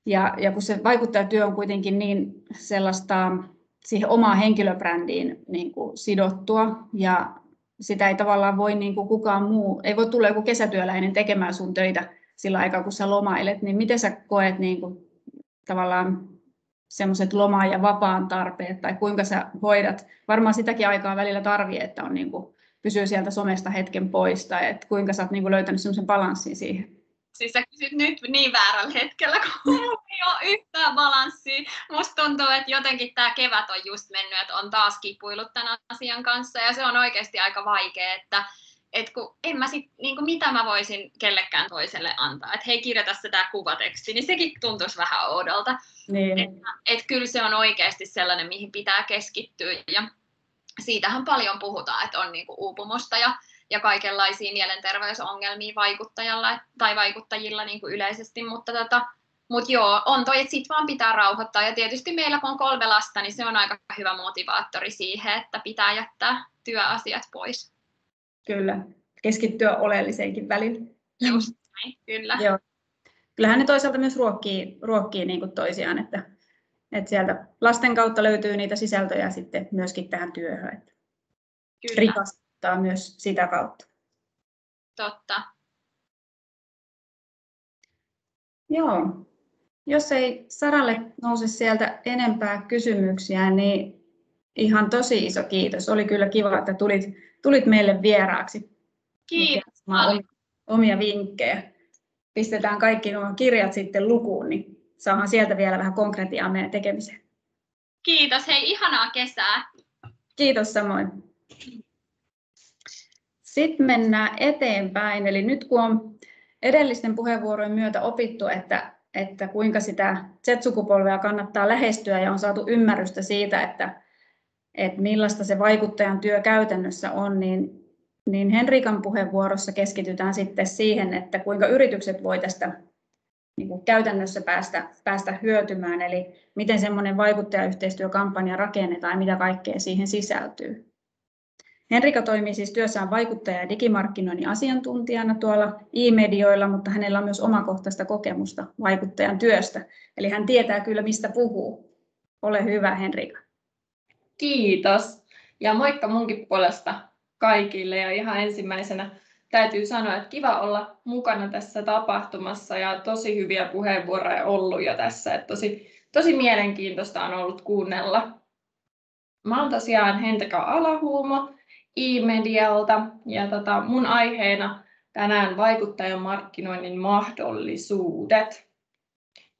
Speaker 1: ja, ja kun se vaikuttajatyö on kuitenkin niin sellaista siihen omaan henkilöbrändiin niin kuin sidottua ja sitä ei tavallaan voi niin kuin kukaan muu, ei voi tulla joku kesätyöläinen tekemään sun töitä sillä aikaa, kun sä lomailet, niin miten sä koet niin kuin, tavallaan semmoiset loma- ja vapaan tarpeet tai kuinka sä hoidat. Varmaan sitäkin aikaa välillä tarvii, että on niin kuin, pysyy sieltä somesta hetken pois tai että kuinka sä oot niin kuin löytänyt semmoisen balanssin siihen.
Speaker 4: Siis sä kysyt nyt niin väärällä hetkellä, kun ei ole yhtään balanssia. Musta tuntuu, että jotenkin tämä kevät on just mennyt, että on taas kipuillut tämän asian kanssa ja se on oikeasti aika vaikea, että et kun en mä sit, niin kuin mitä mä voisin kellekään toiselle antaa, että hei kirjoita se tämä kuvateksti, niin sekin tuntuisi vähän oudolta. Niin. Että et kyllä se on oikeasti sellainen, mihin pitää keskittyä ja siitähän paljon puhutaan, että on niin kuin uupumusta ja, ja kaikenlaisia mielenterveysongelmia vaikuttajalla tai vaikuttajilla niin kuin yleisesti, mutta tota, Mutta joo, on toi, että sit vaan pitää rauhoittaa. Ja tietysti meillä kun on kolme lasta, niin se on aika hyvä motivaattori siihen, että pitää jättää työasiat pois.
Speaker 1: Kyllä, keskittyä oleelliseenkin välillä.
Speaker 4: Just näin, kyllä.
Speaker 1: Joo. Kyllähän ne toisaalta myös ruokkii, ruokkii niin kuin toisiaan, että, että sieltä lasten kautta löytyy niitä sisältöjä sitten myöskin tähän työhön. Että
Speaker 4: kyllä.
Speaker 1: Rikastaa myös sitä kautta.
Speaker 4: Totta.
Speaker 1: Joo. Jos ei Saralle nouse sieltä enempää kysymyksiä, niin ihan tosi iso kiitos. Oli kyllä kiva, että tulit, tulit meille vieraaksi.
Speaker 4: Kiitos.
Speaker 1: Omia vinkkejä. Pistetään kaikki nuo kirjat sitten lukuun, niin saadaan sieltä vielä vähän konkretiaa meidän tekemiseen.
Speaker 4: Kiitos. Hei, ihanaa kesää.
Speaker 1: Kiitos samoin. Sitten mennään eteenpäin. Eli nyt kun on edellisten puheenvuorojen myötä opittu, että, että kuinka sitä Z-sukupolvea kannattaa lähestyä ja on saatu ymmärrystä siitä, että, että millaista se vaikuttajan työ käytännössä on, niin, niin Henrikan puheenvuorossa keskitytään sitten siihen, että kuinka yritykset voi tästä niin kuin käytännössä päästä, päästä hyötymään, eli miten semmoinen vaikuttajayhteistyökampanja rakennetaan ja mitä kaikkea siihen sisältyy. Henrika toimii siis työssään vaikuttaja- ja digimarkkinoinnin asiantuntijana tuolla e-medioilla, mutta hänellä on myös omakohtaista kokemusta vaikuttajan työstä. Eli hän tietää kyllä, mistä puhuu. Ole hyvä, Henrika.
Speaker 5: Kiitos. Ja moikka munkin puolesta kaikille. Ja ihan ensimmäisenä täytyy sanoa, että kiva olla mukana tässä tapahtumassa ja tosi hyviä puheenvuoroja ollut jo tässä. Että tosi, tosi mielenkiintoista on ollut kuunnella. Mä oon tosiaan Henrika Alahuumo, e-medialta ja tota, mun aiheena tänään vaikuttajan markkinoinnin mahdollisuudet.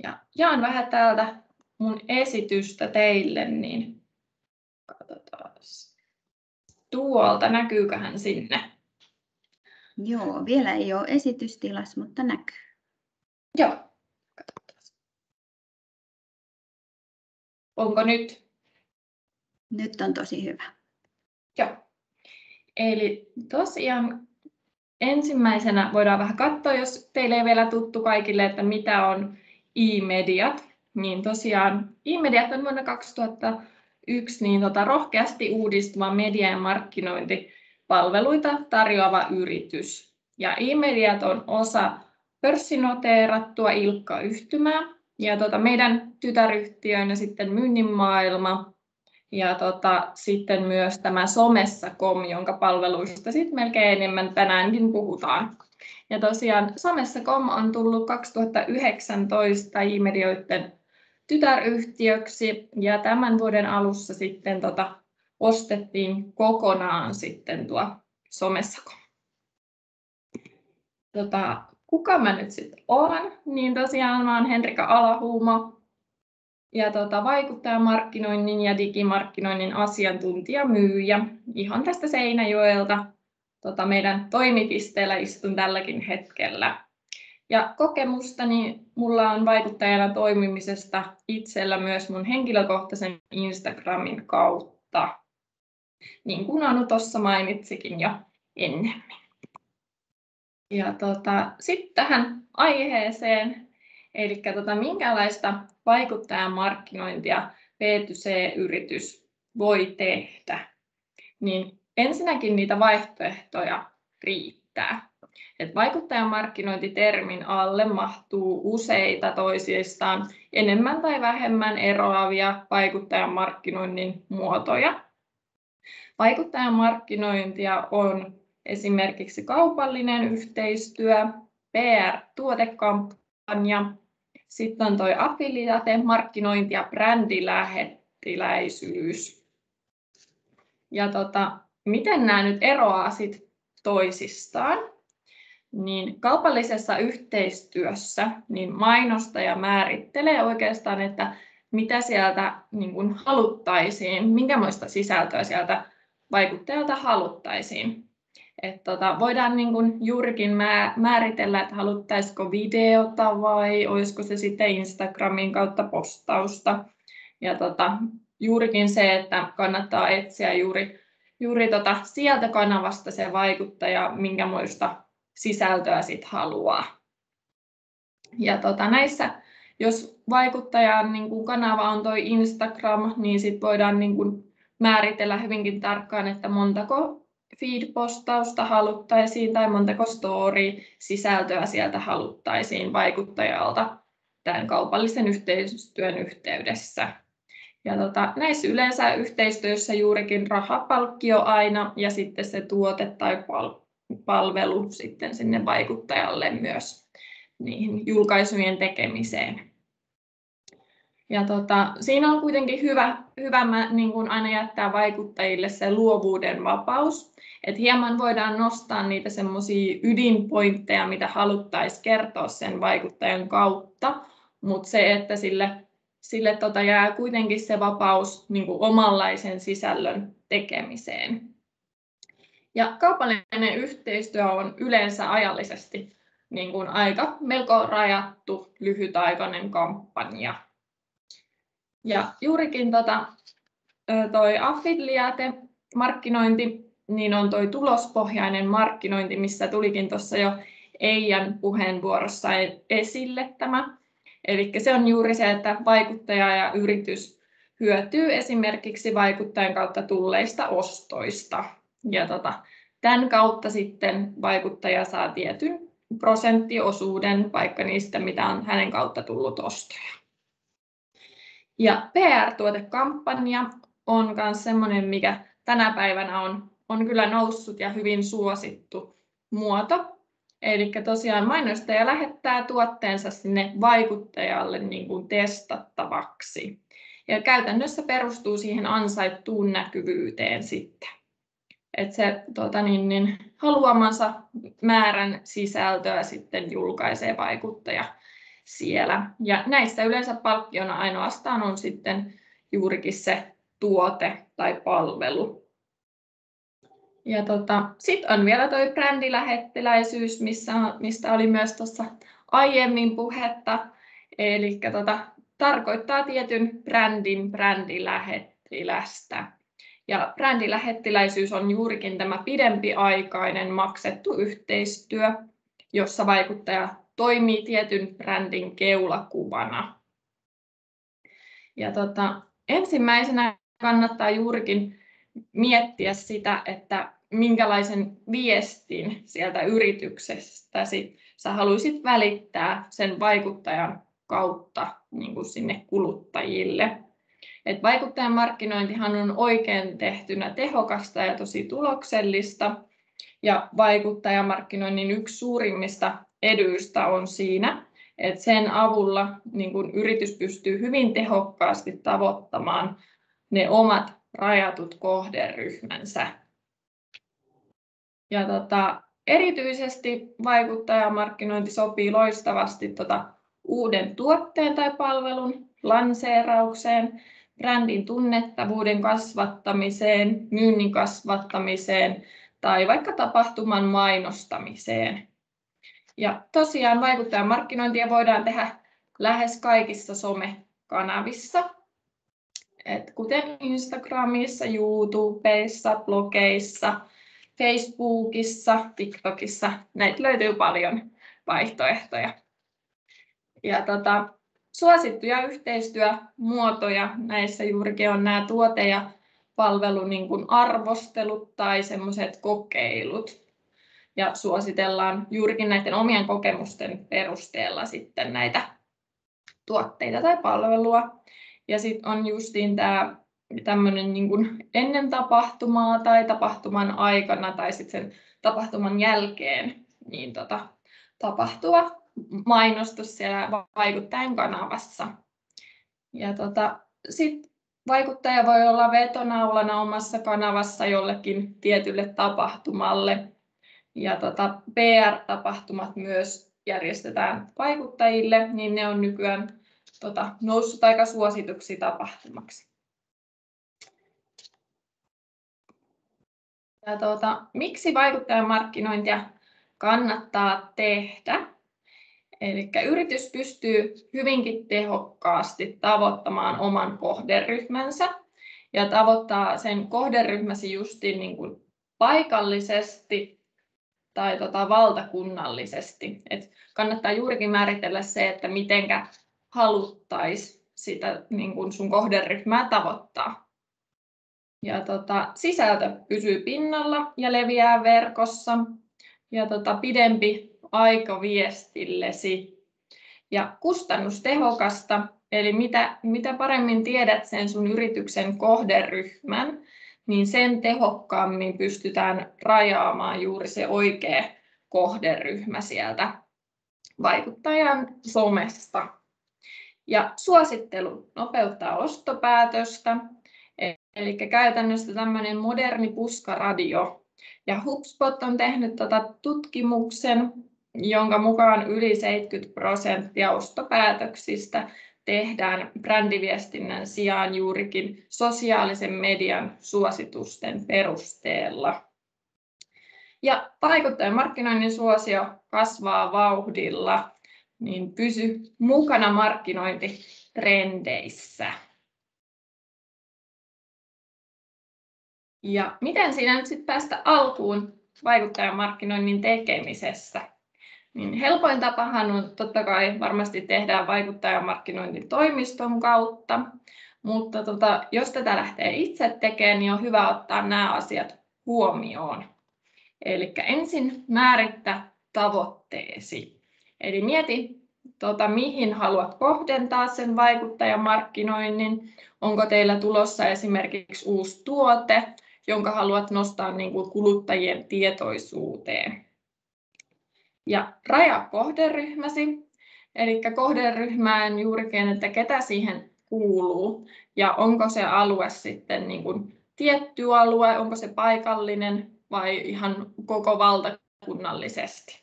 Speaker 5: Ja jaan vähän täältä mun esitystä teille, niin katsotaan. Tuolta näkyyköhän sinne?
Speaker 2: Joo, vielä ei ole esitystilas, mutta näkyy.
Speaker 5: Joo, katsotaan. Onko nyt?
Speaker 2: Nyt on tosi hyvä.
Speaker 5: Joo. Eli tosiaan ensimmäisenä voidaan vähän katsoa, jos teille ei vielä tuttu kaikille, että mitä on e-mediat. Niin tosiaan e-mediat on vuonna 2001 niin tota, rohkeasti uudistuva media- ja markkinointipalveluita tarjoava yritys. Ja e-mediat on osa pörssinoteerattua Ilkka-yhtymää. Ja tota, meidän tytäryhtiönä sitten myynnin maailma ja tota, sitten myös tämä somessa.com, jonka palveluista sitten melkein enemmän tänäänkin puhutaan. Ja tosiaan somessa.com on tullut 2019 e-medioiden tytäryhtiöksi ja tämän vuoden alussa sitten tota, ostettiin kokonaan sitten tuo somessa.com. Tota, kuka mä nyt sitten olen? Niin tosiaan mä oon Henrika Alahuumo, ja tota, vaikuttajamarkkinoinnin ja digimarkkinoinnin asiantuntijamyyjä ihan tästä Seinäjoelta. Tota, meidän toimipisteellä istun tälläkin hetkellä. Ja kokemustani mulla on vaikuttajana toimimisesta itsellä myös mun henkilökohtaisen Instagramin kautta. Niin kuin Anu tuossa mainitsikin jo ennemmin. Ja tota, sitten tähän aiheeseen, eli tota, minkälaista vaikuttajan markkinointia B2C-yritys voi tehdä, niin ensinnäkin niitä vaihtoehtoja riittää. Et vaikuttajan markkinointitermin alle mahtuu useita toisistaan enemmän tai vähemmän eroavia vaikuttajan markkinoinnin muotoja. Vaikuttajan markkinointia on esimerkiksi kaupallinen yhteistyö, PR-tuotekampanja, sitten on tuo affiliate, markkinointi ja brändilähettiläisyys. Ja tota, miten nämä nyt eroaa sit toisistaan? Niin kaupallisessa yhteistyössä niin mainostaja määrittelee oikeastaan, että mitä sieltä niin kuin haluttaisiin, minkälaista sisältöä sieltä vaikuttajalta haluttaisiin. Et tota, voidaan niin kuin juurikin määritellä, että haluttaisiko videota vai olisiko se sitten Instagramin kautta postausta. Ja tota, juurikin se, että kannattaa etsiä juuri, juuri tota sieltä kanavasta se vaikuttaja, minkämoista sisältöä sit haluaa. Ja tota, näissä jos vaikuttajan niin kanava on toi Instagram, niin sit voidaan niin määritellä hyvinkin tarkkaan, että montako feed-postausta haluttaisiin tai montako story-sisältöä sieltä haluttaisiin vaikuttajalta tämän kaupallisen yhteistyön yhteydessä. Ja tota, näissä yleensä yhteistyössä juurikin rahapalkkio aina ja sitten se tuote tai palvelu sitten sinne vaikuttajalle myös niihin julkaisujen tekemiseen. Ja tota, siinä on kuitenkin hyvä, hyvä mä, niin kun aina jättää vaikuttajille se luovuuden vapaus. Et hieman voidaan nostaa niitä semmoisia ydinpointteja, mitä haluttaisiin kertoa sen vaikuttajan kautta, mutta se, että sille, sille tota jää kuitenkin se vapaus niin omanlaisen sisällön tekemiseen. Ja kaupallinen yhteistyö on yleensä ajallisesti niin kuin aika melko rajattu lyhytaikainen kampanja. Ja juurikin tota, toi affiliate-markkinointi, niin on toi tulospohjainen markkinointi, missä tulikin tuossa jo Eijan puheenvuorossa e-, esille tämä. Eli se on juuri se, että vaikuttaja ja yritys hyötyy esimerkiksi vaikuttajan kautta tulleista ostoista. Ja tota, tämän kautta sitten vaikuttaja saa tietyn prosenttiosuuden vaikka niistä, mitä on hänen kautta tullut ostoja. Ja PR-tuotekampanja on myös sellainen, mikä tänä päivänä on, on kyllä noussut ja hyvin suosittu muoto. Eli tosiaan mainostaja lähettää tuotteensa sinne vaikuttajalle niin kuin testattavaksi. Ja käytännössä perustuu siihen ansaittuun näkyvyyteen sitten. Että se tota niin, niin, haluamansa määrän sisältöä sitten julkaisee vaikuttaja siellä. Ja näissä yleensä palkkiona ainoastaan on sitten juurikin se tuote tai palvelu. Ja tota, sitten on vielä tuo brändilähettiläisyys, missä, mistä oli myös tuossa aiemmin puhetta. Eli tota, tarkoittaa tietyn brändin brändilähettilästä. Ja brändilähettiläisyys on juurikin tämä pidempiaikainen maksettu yhteistyö, jossa vaikuttaja toimii tietyn brändin keulakuvana. Ja tota, ensimmäisenä kannattaa juurikin miettiä sitä, että minkälaisen viestin sieltä yrityksestäsi sä haluaisit välittää sen vaikuttajan kautta niin kuin sinne kuluttajille. Et vaikuttajan markkinointihan on oikein tehtynä tehokasta ja tosi tuloksellista. Ja vaikuttajamarkkinoinnin yksi suurimmista eduista on siinä, että sen avulla niin kun yritys pystyy hyvin tehokkaasti tavoittamaan ne omat rajatut kohderyhmänsä. Ja tota, erityisesti vaikuttajamarkkinointi sopii loistavasti tota uuden tuotteen tai palvelun lanseeraukseen, brändin tunnettavuuden kasvattamiseen, myynnin kasvattamiseen tai vaikka tapahtuman mainostamiseen. Ja tosiaan vaikuttajan markkinointia voidaan tehdä lähes kaikissa somekanavissa, et kuten Instagramissa, YouTubeissa, blogeissa, Facebookissa, TikTokissa. Näitä löytyy paljon vaihtoehtoja. Ja tota, suosittuja yhteistyömuotoja näissä juurikin on nämä tuote- ja palvelu niin arvostelut tai semmoiset kokeilut. Ja suositellaan juurikin näiden omien kokemusten perusteella sitten näitä tuotteita tai palvelua. Ja sitten on justiin tämä tämmöinen niin ennen tapahtumaa tai tapahtuman aikana tai sitten sen tapahtuman jälkeen niin tota, tapahtuva mainostus siellä vaikuttajan kanavassa. Ja tota, sitten vaikuttaja voi olla vetonaulana omassa kanavassa jollekin tietylle tapahtumalle. Ja tota, PR-tapahtumat myös järjestetään vaikuttajille, niin ne on nykyään tota, noussut aika suosituksi tapahtumaksi. Ja tuota, miksi vaikuttajamarkkinointia kannattaa tehdä? Eli yritys pystyy hyvinkin tehokkaasti tavoittamaan oman kohderyhmänsä ja tavoittaa sen kohderyhmäsi justiin niin kuin paikallisesti tai tota valtakunnallisesti. Et kannattaa juurikin määritellä se, että mitenkä haluttaisiin sitä niin kuin sun kohderyhmää tavoittaa. Ja tota, sisältö pysyy pinnalla ja leviää verkossa. Ja tota, pidempi aika viestillesi. Ja kustannustehokasta, eli mitä, mitä paremmin tiedät sen sun yrityksen kohderyhmän, sen tehokkaammin pystytään rajaamaan juuri se oikea kohderyhmä sieltä vaikuttajan somesta. Ja suosittelu nopeuttaa ostopäätöstä, eli käytännössä tämmöinen moderni puskaradio. Ja HubSpot on tehnyt tuota tutkimuksen, jonka mukaan yli 70 prosenttia ostopäätöksistä tehdään brändiviestinnän sijaan juurikin sosiaalisen median suositusten perusteella. Ja vaikuttajan markkinoinnin suosio kasvaa vauhdilla, niin pysy mukana markkinointitrendeissä. Ja miten siinä nyt sitten päästä alkuun vaikuttajan markkinoinnin tekemisessä? Niin helpoin tapahan on totta kai varmasti tehdään vaikuttajamarkkinoinnin toimiston kautta, mutta tota, jos tätä lähtee itse tekemään, niin on hyvä ottaa nämä asiat huomioon. Eli ensin määrittä tavoitteesi. Eli mieti, tota, mihin haluat kohdentaa sen vaikuttajamarkkinoinnin. Onko teillä tulossa esimerkiksi uusi tuote, jonka haluat nostaa niin kuin kuluttajien tietoisuuteen. Ja raja kohderyhmäsi, eli kohderyhmään juurikin, että ketä siihen kuuluu ja onko se alue sitten niin kuin tietty alue, onko se paikallinen vai ihan koko valtakunnallisesti.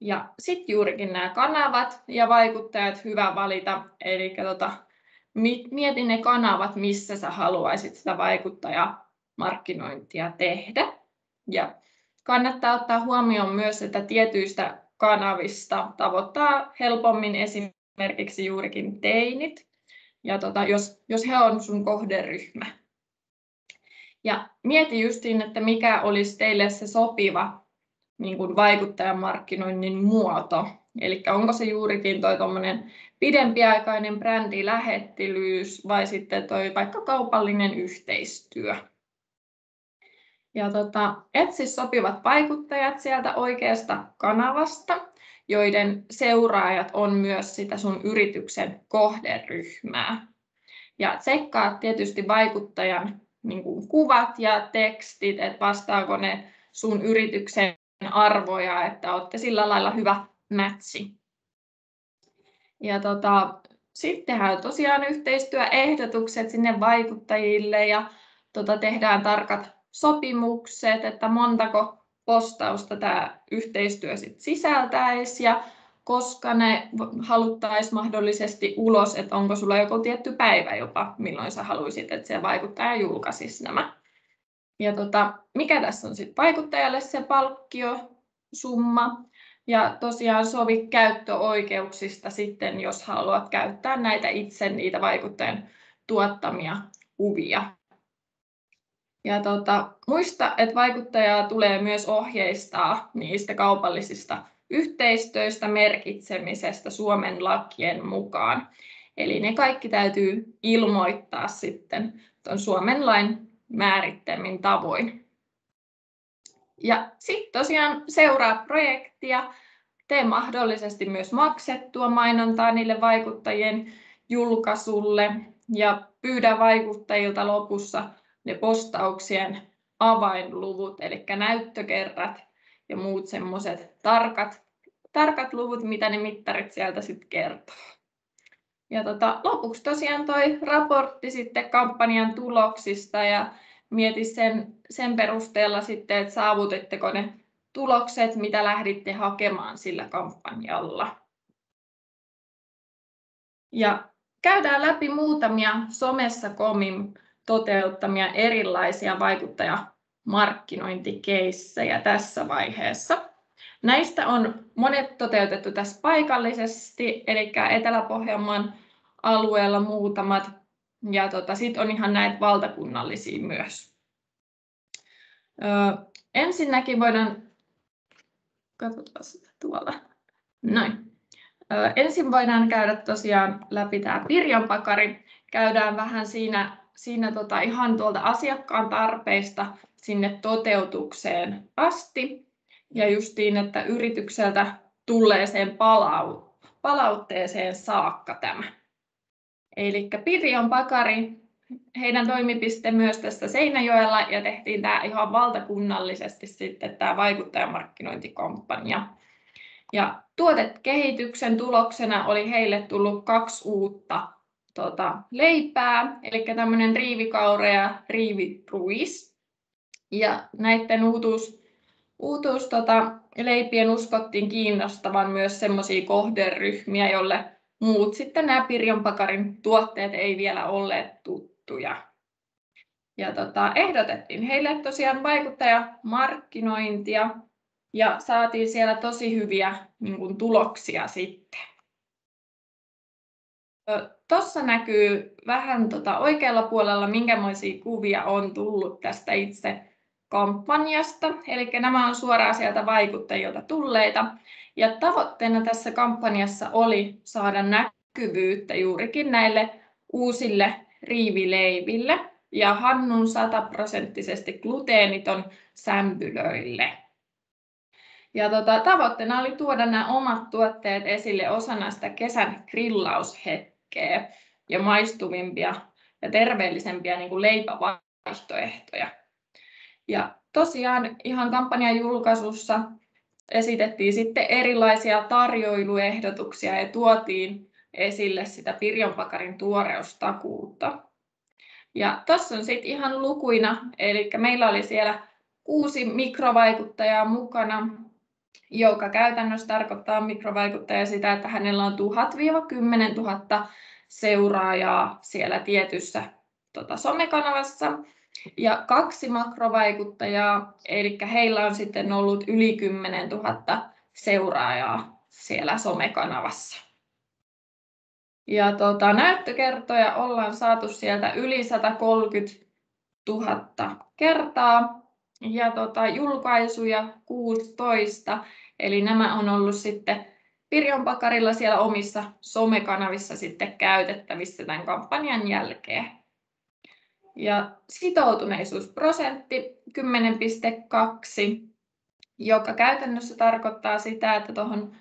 Speaker 5: Ja sitten juurikin nämä kanavat ja vaikuttajat hyvä valita, eli tota, mieti ne kanavat, missä sä haluaisit sitä vaikuttajamarkkinointia tehdä. Ja kannattaa ottaa huomioon myös, että tietyistä kanavista tavoittaa helpommin esimerkiksi juurikin teinit, ja tota, jos, jos he on sun kohderyhmä. Ja mieti justiin, että mikä olisi teille se sopiva niin kuin vaikuttajamarkkinoinnin muoto. Eli onko se juurikin toi pidempiaikainen brändilähettilyys vai sitten toi vaikka kaupallinen yhteistyö. Ja tota, etsi sopivat vaikuttajat sieltä oikeasta kanavasta, joiden seuraajat on myös sitä sun yrityksen kohderyhmää. Ja tsekkaa tietysti vaikuttajan niin kuin kuvat ja tekstit, että vastaako ne sun yrityksen arvoja, että olette sillä lailla hyvä matchi. Ja tota, sitten tosiaan yhteistyöehdotukset sinne vaikuttajille ja tota, tehdään tarkat sopimukset, että montako postausta tämä yhteistyö sit sisältäisi ja koska ne haluttaisiin mahdollisesti ulos, että onko sulla joku tietty päivä jopa, milloin sä haluaisit, että se vaikuttaja julkaisisi nämä. Ja tota, mikä tässä on sitten vaikuttajalle se palkkio, summa, ja tosiaan sovi käyttöoikeuksista sitten, jos haluat käyttää näitä itse niitä vaikuttajan tuottamia kuvia. Ja tota, muista, että vaikuttajaa tulee myös ohjeistaa niistä kaupallisista yhteistyöstä merkitsemisestä Suomen lakien mukaan. Eli ne kaikki täytyy ilmoittaa sitten tuon Suomen lain määrittämin tavoin. Ja sitten tosiaan seuraa projektia, tee mahdollisesti myös maksettua mainontaa niille vaikuttajien julkaisulle ja pyydä vaikuttajilta lopussa ne postauksien avainluvut, eli näyttökerrat ja muut semmoiset tarkat, tarkat luvut, mitä ne mittarit sieltä sitten kertoo. Ja tota, lopuksi tosiaan toi raportti sitten kampanjan tuloksista ja mieti sen, sen perusteella sitten, että saavutitteko ne tulokset, mitä lähditte hakemaan sillä kampanjalla. Ja käydään läpi muutamia somessa komin toteuttamia erilaisia vaikuttajamarkkinointikeissejä tässä vaiheessa. Näistä on monet toteutettu tässä paikallisesti, eli Etelä-Pohjanmaan alueella muutamat, ja tota, sitten on ihan näitä valtakunnallisia myös. Ö, ensinnäkin voidaan, katsotaan sitä tuolla, noin. Ensin voidaan käydä tosiaan läpi tämä Pirjonpakari. Käydään vähän siinä, siinä tota ihan tuolta asiakkaan tarpeista sinne toteutukseen asti. Ja justiin, että yritykseltä tulleeseen palautteeseen saakka tämä. Eli Pirjon Pakari, heidän toimipiste myös tässä Seinäjoella ja tehtiin tämä ihan valtakunnallisesti sitten tämä vaikuttajamarkkinointikampanja. Ja tuotekehityksen tuloksena oli heille tullut kaksi uutta tota, leipää, eli tämmöinen riivikaure ja riiviruis. Ja näiden uutuus, uutuus tota, leipien uskottiin kiinnostavan myös semmoisia kohderyhmiä, jolle muut sitten nämä Pirjonpakarin tuotteet ei vielä olleet tuttuja. Ja tota, ehdotettiin heille tosiaan vaikuttajamarkkinointia ja saatiin siellä tosi hyviä niin kuin, tuloksia sitten. Tuossa näkyy vähän tota, oikealla puolella, minkälaisia kuvia on tullut tästä itse kampanjasta. Eli nämä on suoraan sieltä vaikuttajilta tulleita. Ja tavoitteena tässä kampanjassa oli saada näkyvyyttä juurikin näille uusille riivileiville ja Hannun sataprosenttisesti gluteeniton sämpylöille. Ja tota, tavoitteena oli tuoda nämä omat tuotteet esille osana sitä kesän grillaushetkeä ja maistuvimpia ja terveellisempiä niin kuin leipävaihtoehtoja. Ja tosiaan ihan kampanjan julkaisussa esitettiin sitten erilaisia tarjoiluehdotuksia ja tuotiin esille sitä Pirjonpakarin tuoreustakuutta. Ja tuossa on sitten ihan lukuina, eli meillä oli siellä kuusi mikrovaikuttajaa mukana, joka käytännössä tarkoittaa mikrovaikuttaja sitä, että hänellä on 1000-10 000 seuraajaa siellä tietyssä tota, somekanavassa. Ja kaksi makrovaikuttajaa, eli heillä on sitten ollut yli 10 000 seuraajaa siellä somekanavassa. Ja tuota, näyttökertoja ollaan saatu sieltä yli 130 000 kertaa. Ja tuota, julkaisuja 16, eli nämä on ollut sitten Pirjon Pakarilla siellä omissa somekanavissa sitten käytettävissä tämän kampanjan jälkeen. Ja sitoutuneisuusprosentti 10,2, joka käytännössä tarkoittaa sitä, että tuohon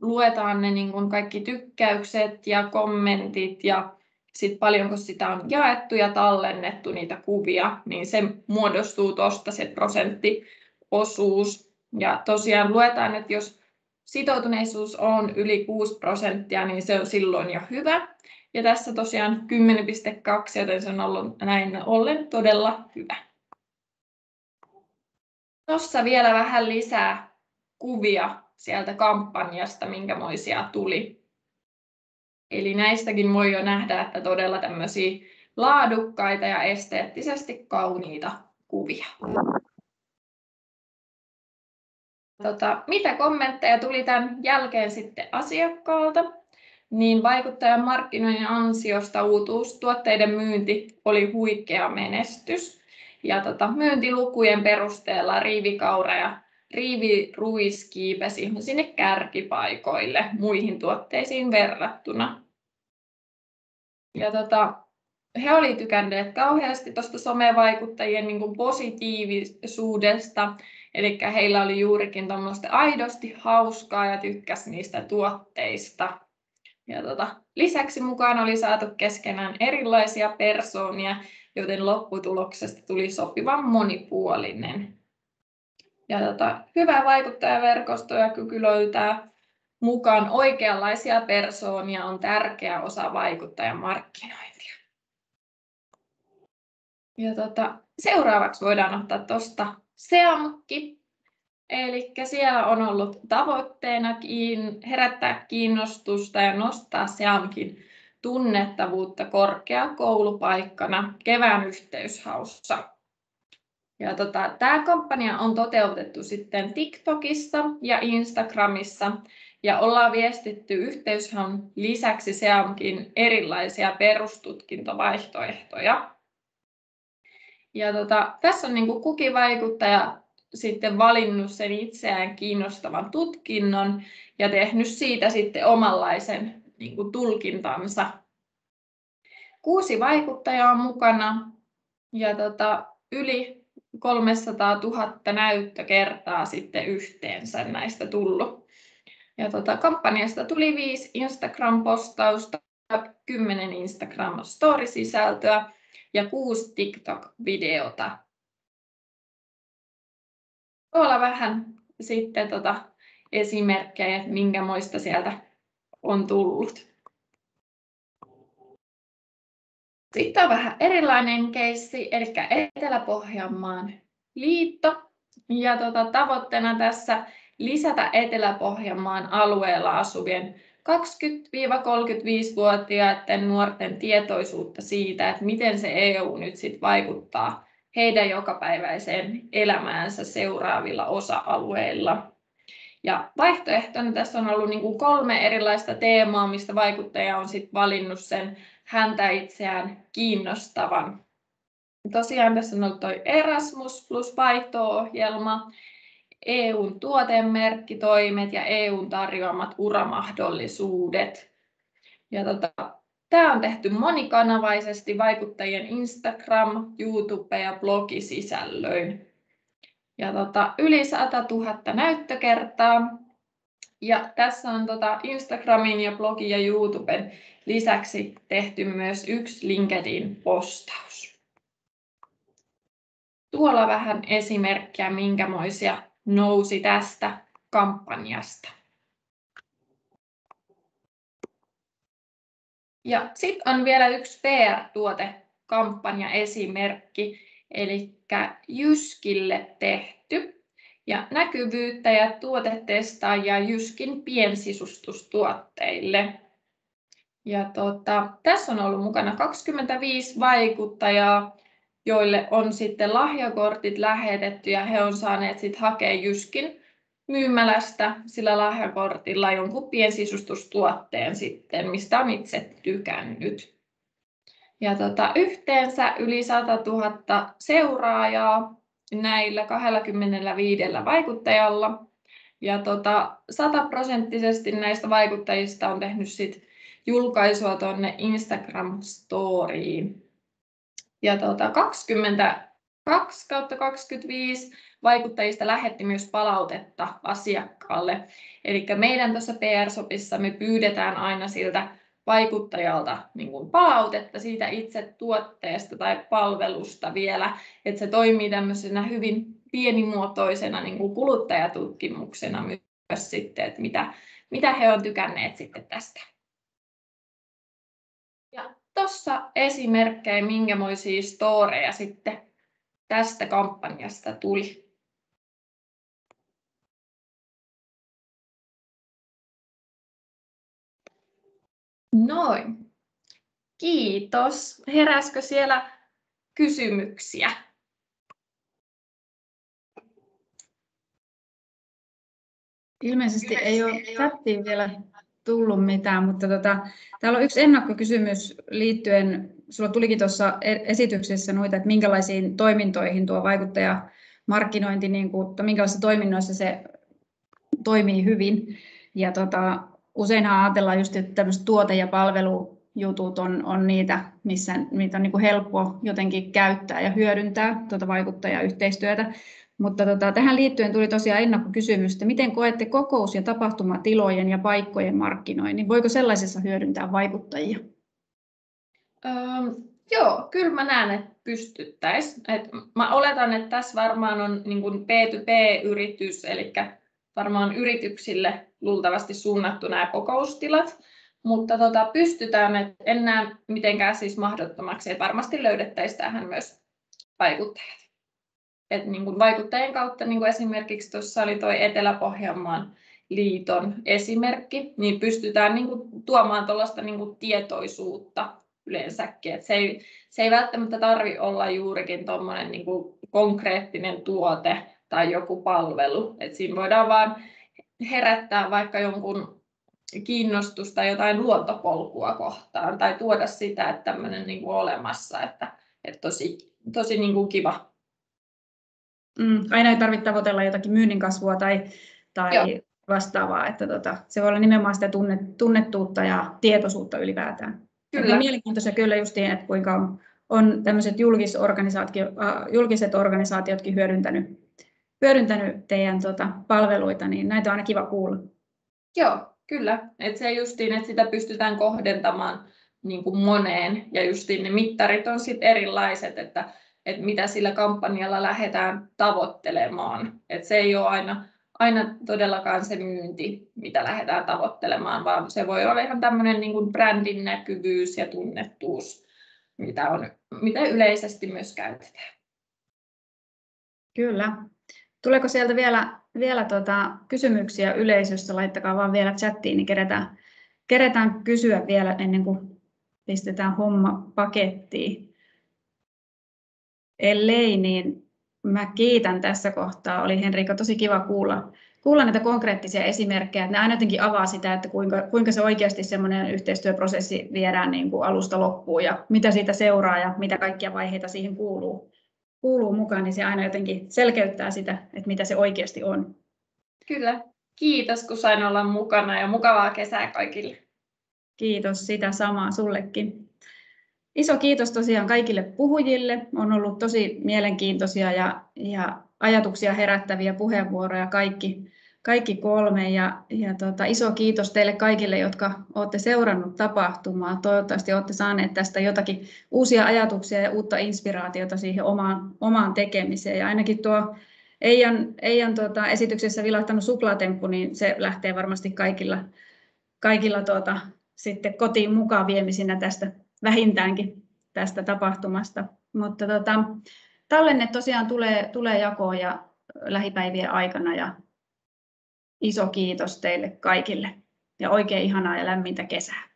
Speaker 5: luetaan ne niin kuin kaikki tykkäykset ja kommentit ja sitten paljonko sitä on jaettu ja tallennettu niitä kuvia, niin se muodostuu tuosta se prosenttiosuus. Ja tosiaan luetaan, että jos sitoutuneisuus on yli 6 prosenttia, niin se on silloin jo hyvä. Ja tässä tosiaan 10,2, joten se on ollut näin ollen todella hyvä. Tuossa vielä vähän lisää kuvia sieltä kampanjasta, minkämoisia tuli. Eli näistäkin voi jo nähdä, että todella tämmöisiä laadukkaita ja esteettisesti kauniita kuvia. Tota, mitä kommentteja tuli tämän jälkeen sitten asiakkaalta? Niin vaikuttajan markkinoinnin ansiosta uutuustuotteiden myynti oli huikea menestys. Ja tota, myyntilukujen perusteella riivikaura ja riiviruis kiipesi sinne kärkipaikoille muihin tuotteisiin verrattuna. Ja tota, he olivat tykänneet kauheasti tuosta somevaikuttajien niin positiivisuudesta, eli heillä oli juurikin aidosti hauskaa ja tykkäs niistä tuotteista. Ja tota, lisäksi mukaan oli saatu keskenään erilaisia persoonia, joten lopputuloksesta tuli sopivan monipuolinen. Ja tota, hyvä vaikuttajaverkosto ja kyky löytää mukaan oikeanlaisia persoonia on tärkeä osa vaikuttajan markkinointia. Ja tota, seuraavaksi voidaan ottaa tuosta Seamki. Eli siellä on ollut tavoitteena herättää kiinnostusta ja nostaa Seamkin tunnettavuutta korkeakoulupaikkana kevään yhteyshaussa. Ja tota, tämä kampanja on toteutettu sitten TikTokissa ja Instagramissa ja ollaan viestitty yhteyshaun lisäksi SEAMkin erilaisia perustutkintovaihtoehtoja. Ja tota, tässä on niin kukin vaikuttaja sitten valinnut sen itseään kiinnostavan tutkinnon ja tehnyt siitä sitten omanlaisen niin tulkintansa. Kuusi vaikuttajaa on mukana ja tota, yli 300 000 näyttökertaa sitten yhteensä näistä tullut. Ja tota, kampanjasta tuli viisi Instagram-postausta, kymmenen Instagram-story-sisältöä ja kuusi TikTok-videota. Tuolla vähän sitten tota esimerkkejä, että minkä moista sieltä on tullut. Sitten on vähän erilainen keissi, eli Etelä-Pohjanmaan liitto. Ja tota, tavoitteena tässä lisätä Etelä-Pohjanmaan alueella asuvien 20-35-vuotiaiden nuorten tietoisuutta siitä, että miten se EU nyt sit vaikuttaa heidän jokapäiväiseen elämäänsä seuraavilla osa-alueilla. Ja vaihtoehtona tässä on ollut niin kuin kolme erilaista teemaa, mistä vaikuttaja on sit valinnut sen häntä itseään kiinnostavan. Tosiaan tässä on ollut toi Erasmus plus vaihto-ohjelma, EUn tuotemerkkitoimet ja EUn tarjoamat uramahdollisuudet. Ja tota, Tämä on tehty monikanavaisesti vaikuttajien Instagram, YouTube ja blogisisällöin. Ja tota, yli 100 000 näyttökertaa. Ja tässä on tota Instagramin ja blogin ja YouTuben lisäksi tehty myös yksi LinkedIn-postaus. Tuolla vähän esimerkkiä, minkämoisia nousi tästä kampanjasta. Ja sitten on vielä yksi PR-tuotekampanja esimerkki, eli Jyskille tehty. Ja näkyvyyttä ja tuotetestaajia Jyskin piensisustustuotteille. Ja tota, tässä on ollut mukana 25 vaikuttajaa, joille on sitten lahjakortit lähetetty ja he on saaneet sitten hakea Jyskin myymälästä sillä lahjakortilla jonkun piensisustustuotteen sitten, mistä on itse tykännyt. Ja tota, yhteensä yli 100 000 seuraajaa näillä 25 vaikuttajalla. Ja tota, 100 prosenttisesti näistä vaikuttajista on tehnyt sit julkaisua tuonne Instagram Ja tota, 22 kautta 25 vaikuttajista lähetti myös palautetta asiakkaalle. Eli meidän tuossa PR-sopissa me pyydetään aina siltä vaikuttajalta niin kuin palautetta siitä itse tuotteesta tai palvelusta vielä, että se toimii tämmöisenä hyvin pienimuotoisena niin kuin kuluttajatutkimuksena myös sitten, että mitä, mitä he on tykänneet sitten tästä. Tuossa esimerkkejä, minkämoisia storeja sitten tästä kampanjasta tuli. Noin. Kiitos. Heräskö siellä kysymyksiä?
Speaker 1: Ilmeisesti ei ole chattiin vielä tullut mitään, mutta tota, täällä on yksi ennakkokysymys liittyen, sulla tulikin tuossa e-, esityksessä noita, että minkälaisiin toimintoihin tuo vaikuttaja markkinointi, niin kuin, minkälaisissa toiminnoissa se toimii hyvin. Ja tota, useinhan ajatellaan just, että tämmöiset tuote- ja palvelujutut on, on niitä, missä niitä on niin kuin helppo jotenkin käyttää ja hyödyntää tuota vaikuttajayhteistyötä. Mutta tota, tähän liittyen tuli tosiaan ennakkokysymys, että miten koette kokous- ja tapahtumatilojen ja paikkojen markkinoinnin? Voiko sellaisessa hyödyntää vaikuttajia?
Speaker 5: Öö, joo, kyllä mä näen, että pystyttäisiin. mä oletan, että tässä varmaan on niin kuin B2B-yritys, eli varmaan yrityksille luultavasti suunnattu nämä kokoustilat, mutta tota, pystytään, että en näe mitenkään siis mahdottomaksi, että varmasti löydettäisiin tähän myös vaikuttajat. Et niin kuin vaikuttajien kautta, niin kuin esimerkiksi tuossa oli tuo Etelä-Pohjanmaan liiton esimerkki, niin pystytään niin kuin tuomaan tuollaista niin tietoisuutta yleensäkin. Et se, ei, se ei välttämättä tarvi olla juurikin tuommoinen niin konkreettinen tuote tai joku palvelu. Et siinä voidaan vain herättää vaikka jonkun kiinnostusta jotain luontopolkua kohtaan tai tuoda sitä, että tämmöinen niin kuin olemassa, että, että tosi, tosi niin kuin kiva
Speaker 1: Mm, aina ei tarvitse tavoitella jotakin myynnin kasvua tai, tai Joo. vastaavaa, että tota, se voi olla nimenomaan sitä tunnet, tunnettuutta ja tietoisuutta ylipäätään. Kyllä. Mielenkiintoisia kyllä justiin, että kuinka on, on tämmöiset julkiset organisaatiotkin hyödyntänyt, hyödyntänyt teidän tota, palveluita, niin näitä on aina kiva kuulla.
Speaker 5: Joo, kyllä. Et se justiin, että sitä pystytään kohdentamaan niin kuin moneen ja justiin ne mittarit on sitten erilaiset, että, että mitä sillä kampanjalla lähdetään tavoittelemaan. Et se ei ole aina, aina todellakaan se myynti, mitä lähdetään tavoittelemaan, vaan se voi olla ihan tämmöinen niin kuin brändin näkyvyys ja tunnettuus, mitä, on, mitä yleisesti myös käytetään.
Speaker 1: Kyllä. Tuleeko sieltä vielä, vielä tuota kysymyksiä yleisöstä? Laittakaa vaan vielä chattiin, niin keretään, keretään kysyä vielä ennen kuin pistetään homma pakettiin. Ellei, niin mä kiitän tässä kohtaa. Oli Henrika tosi kiva kuulla, kuulla näitä konkreettisia esimerkkejä. Ne aina jotenkin avaa sitä, että kuinka, kuinka se oikeasti semmoinen yhteistyöprosessi viedään niin kuin alusta loppuun ja mitä siitä seuraa ja mitä kaikkia vaiheita siihen kuuluu, kuuluu mukaan, niin se aina jotenkin selkeyttää sitä, että mitä se oikeasti on.
Speaker 5: Kyllä. Kiitos, kun sain olla mukana ja mukavaa kesää kaikille.
Speaker 1: Kiitos sitä samaa sullekin. Iso kiitos tosiaan kaikille puhujille. On ollut tosi mielenkiintoisia ja, ja ajatuksia herättäviä puheenvuoroja kaikki, kaikki kolme. Ja, ja tota, iso kiitos teille kaikille, jotka olette seurannut tapahtumaa. Toivottavasti olette saaneet tästä jotakin uusia ajatuksia ja uutta inspiraatiota siihen omaan, omaan tekemiseen. Ja ainakin tuo Eijan, Eijan tuota, esityksessä vilahtanut suklaatemppu, niin se lähtee varmasti kaikilla, kaikilla tuota, sitten kotiin mukaan viemisinä tästä vähintäänkin tästä tapahtumasta. Mutta tota, tallenne tosiaan tulee, tulee jakoon ja lähipäivien aikana ja iso kiitos teille kaikille ja oikein ihanaa ja lämmintä kesää.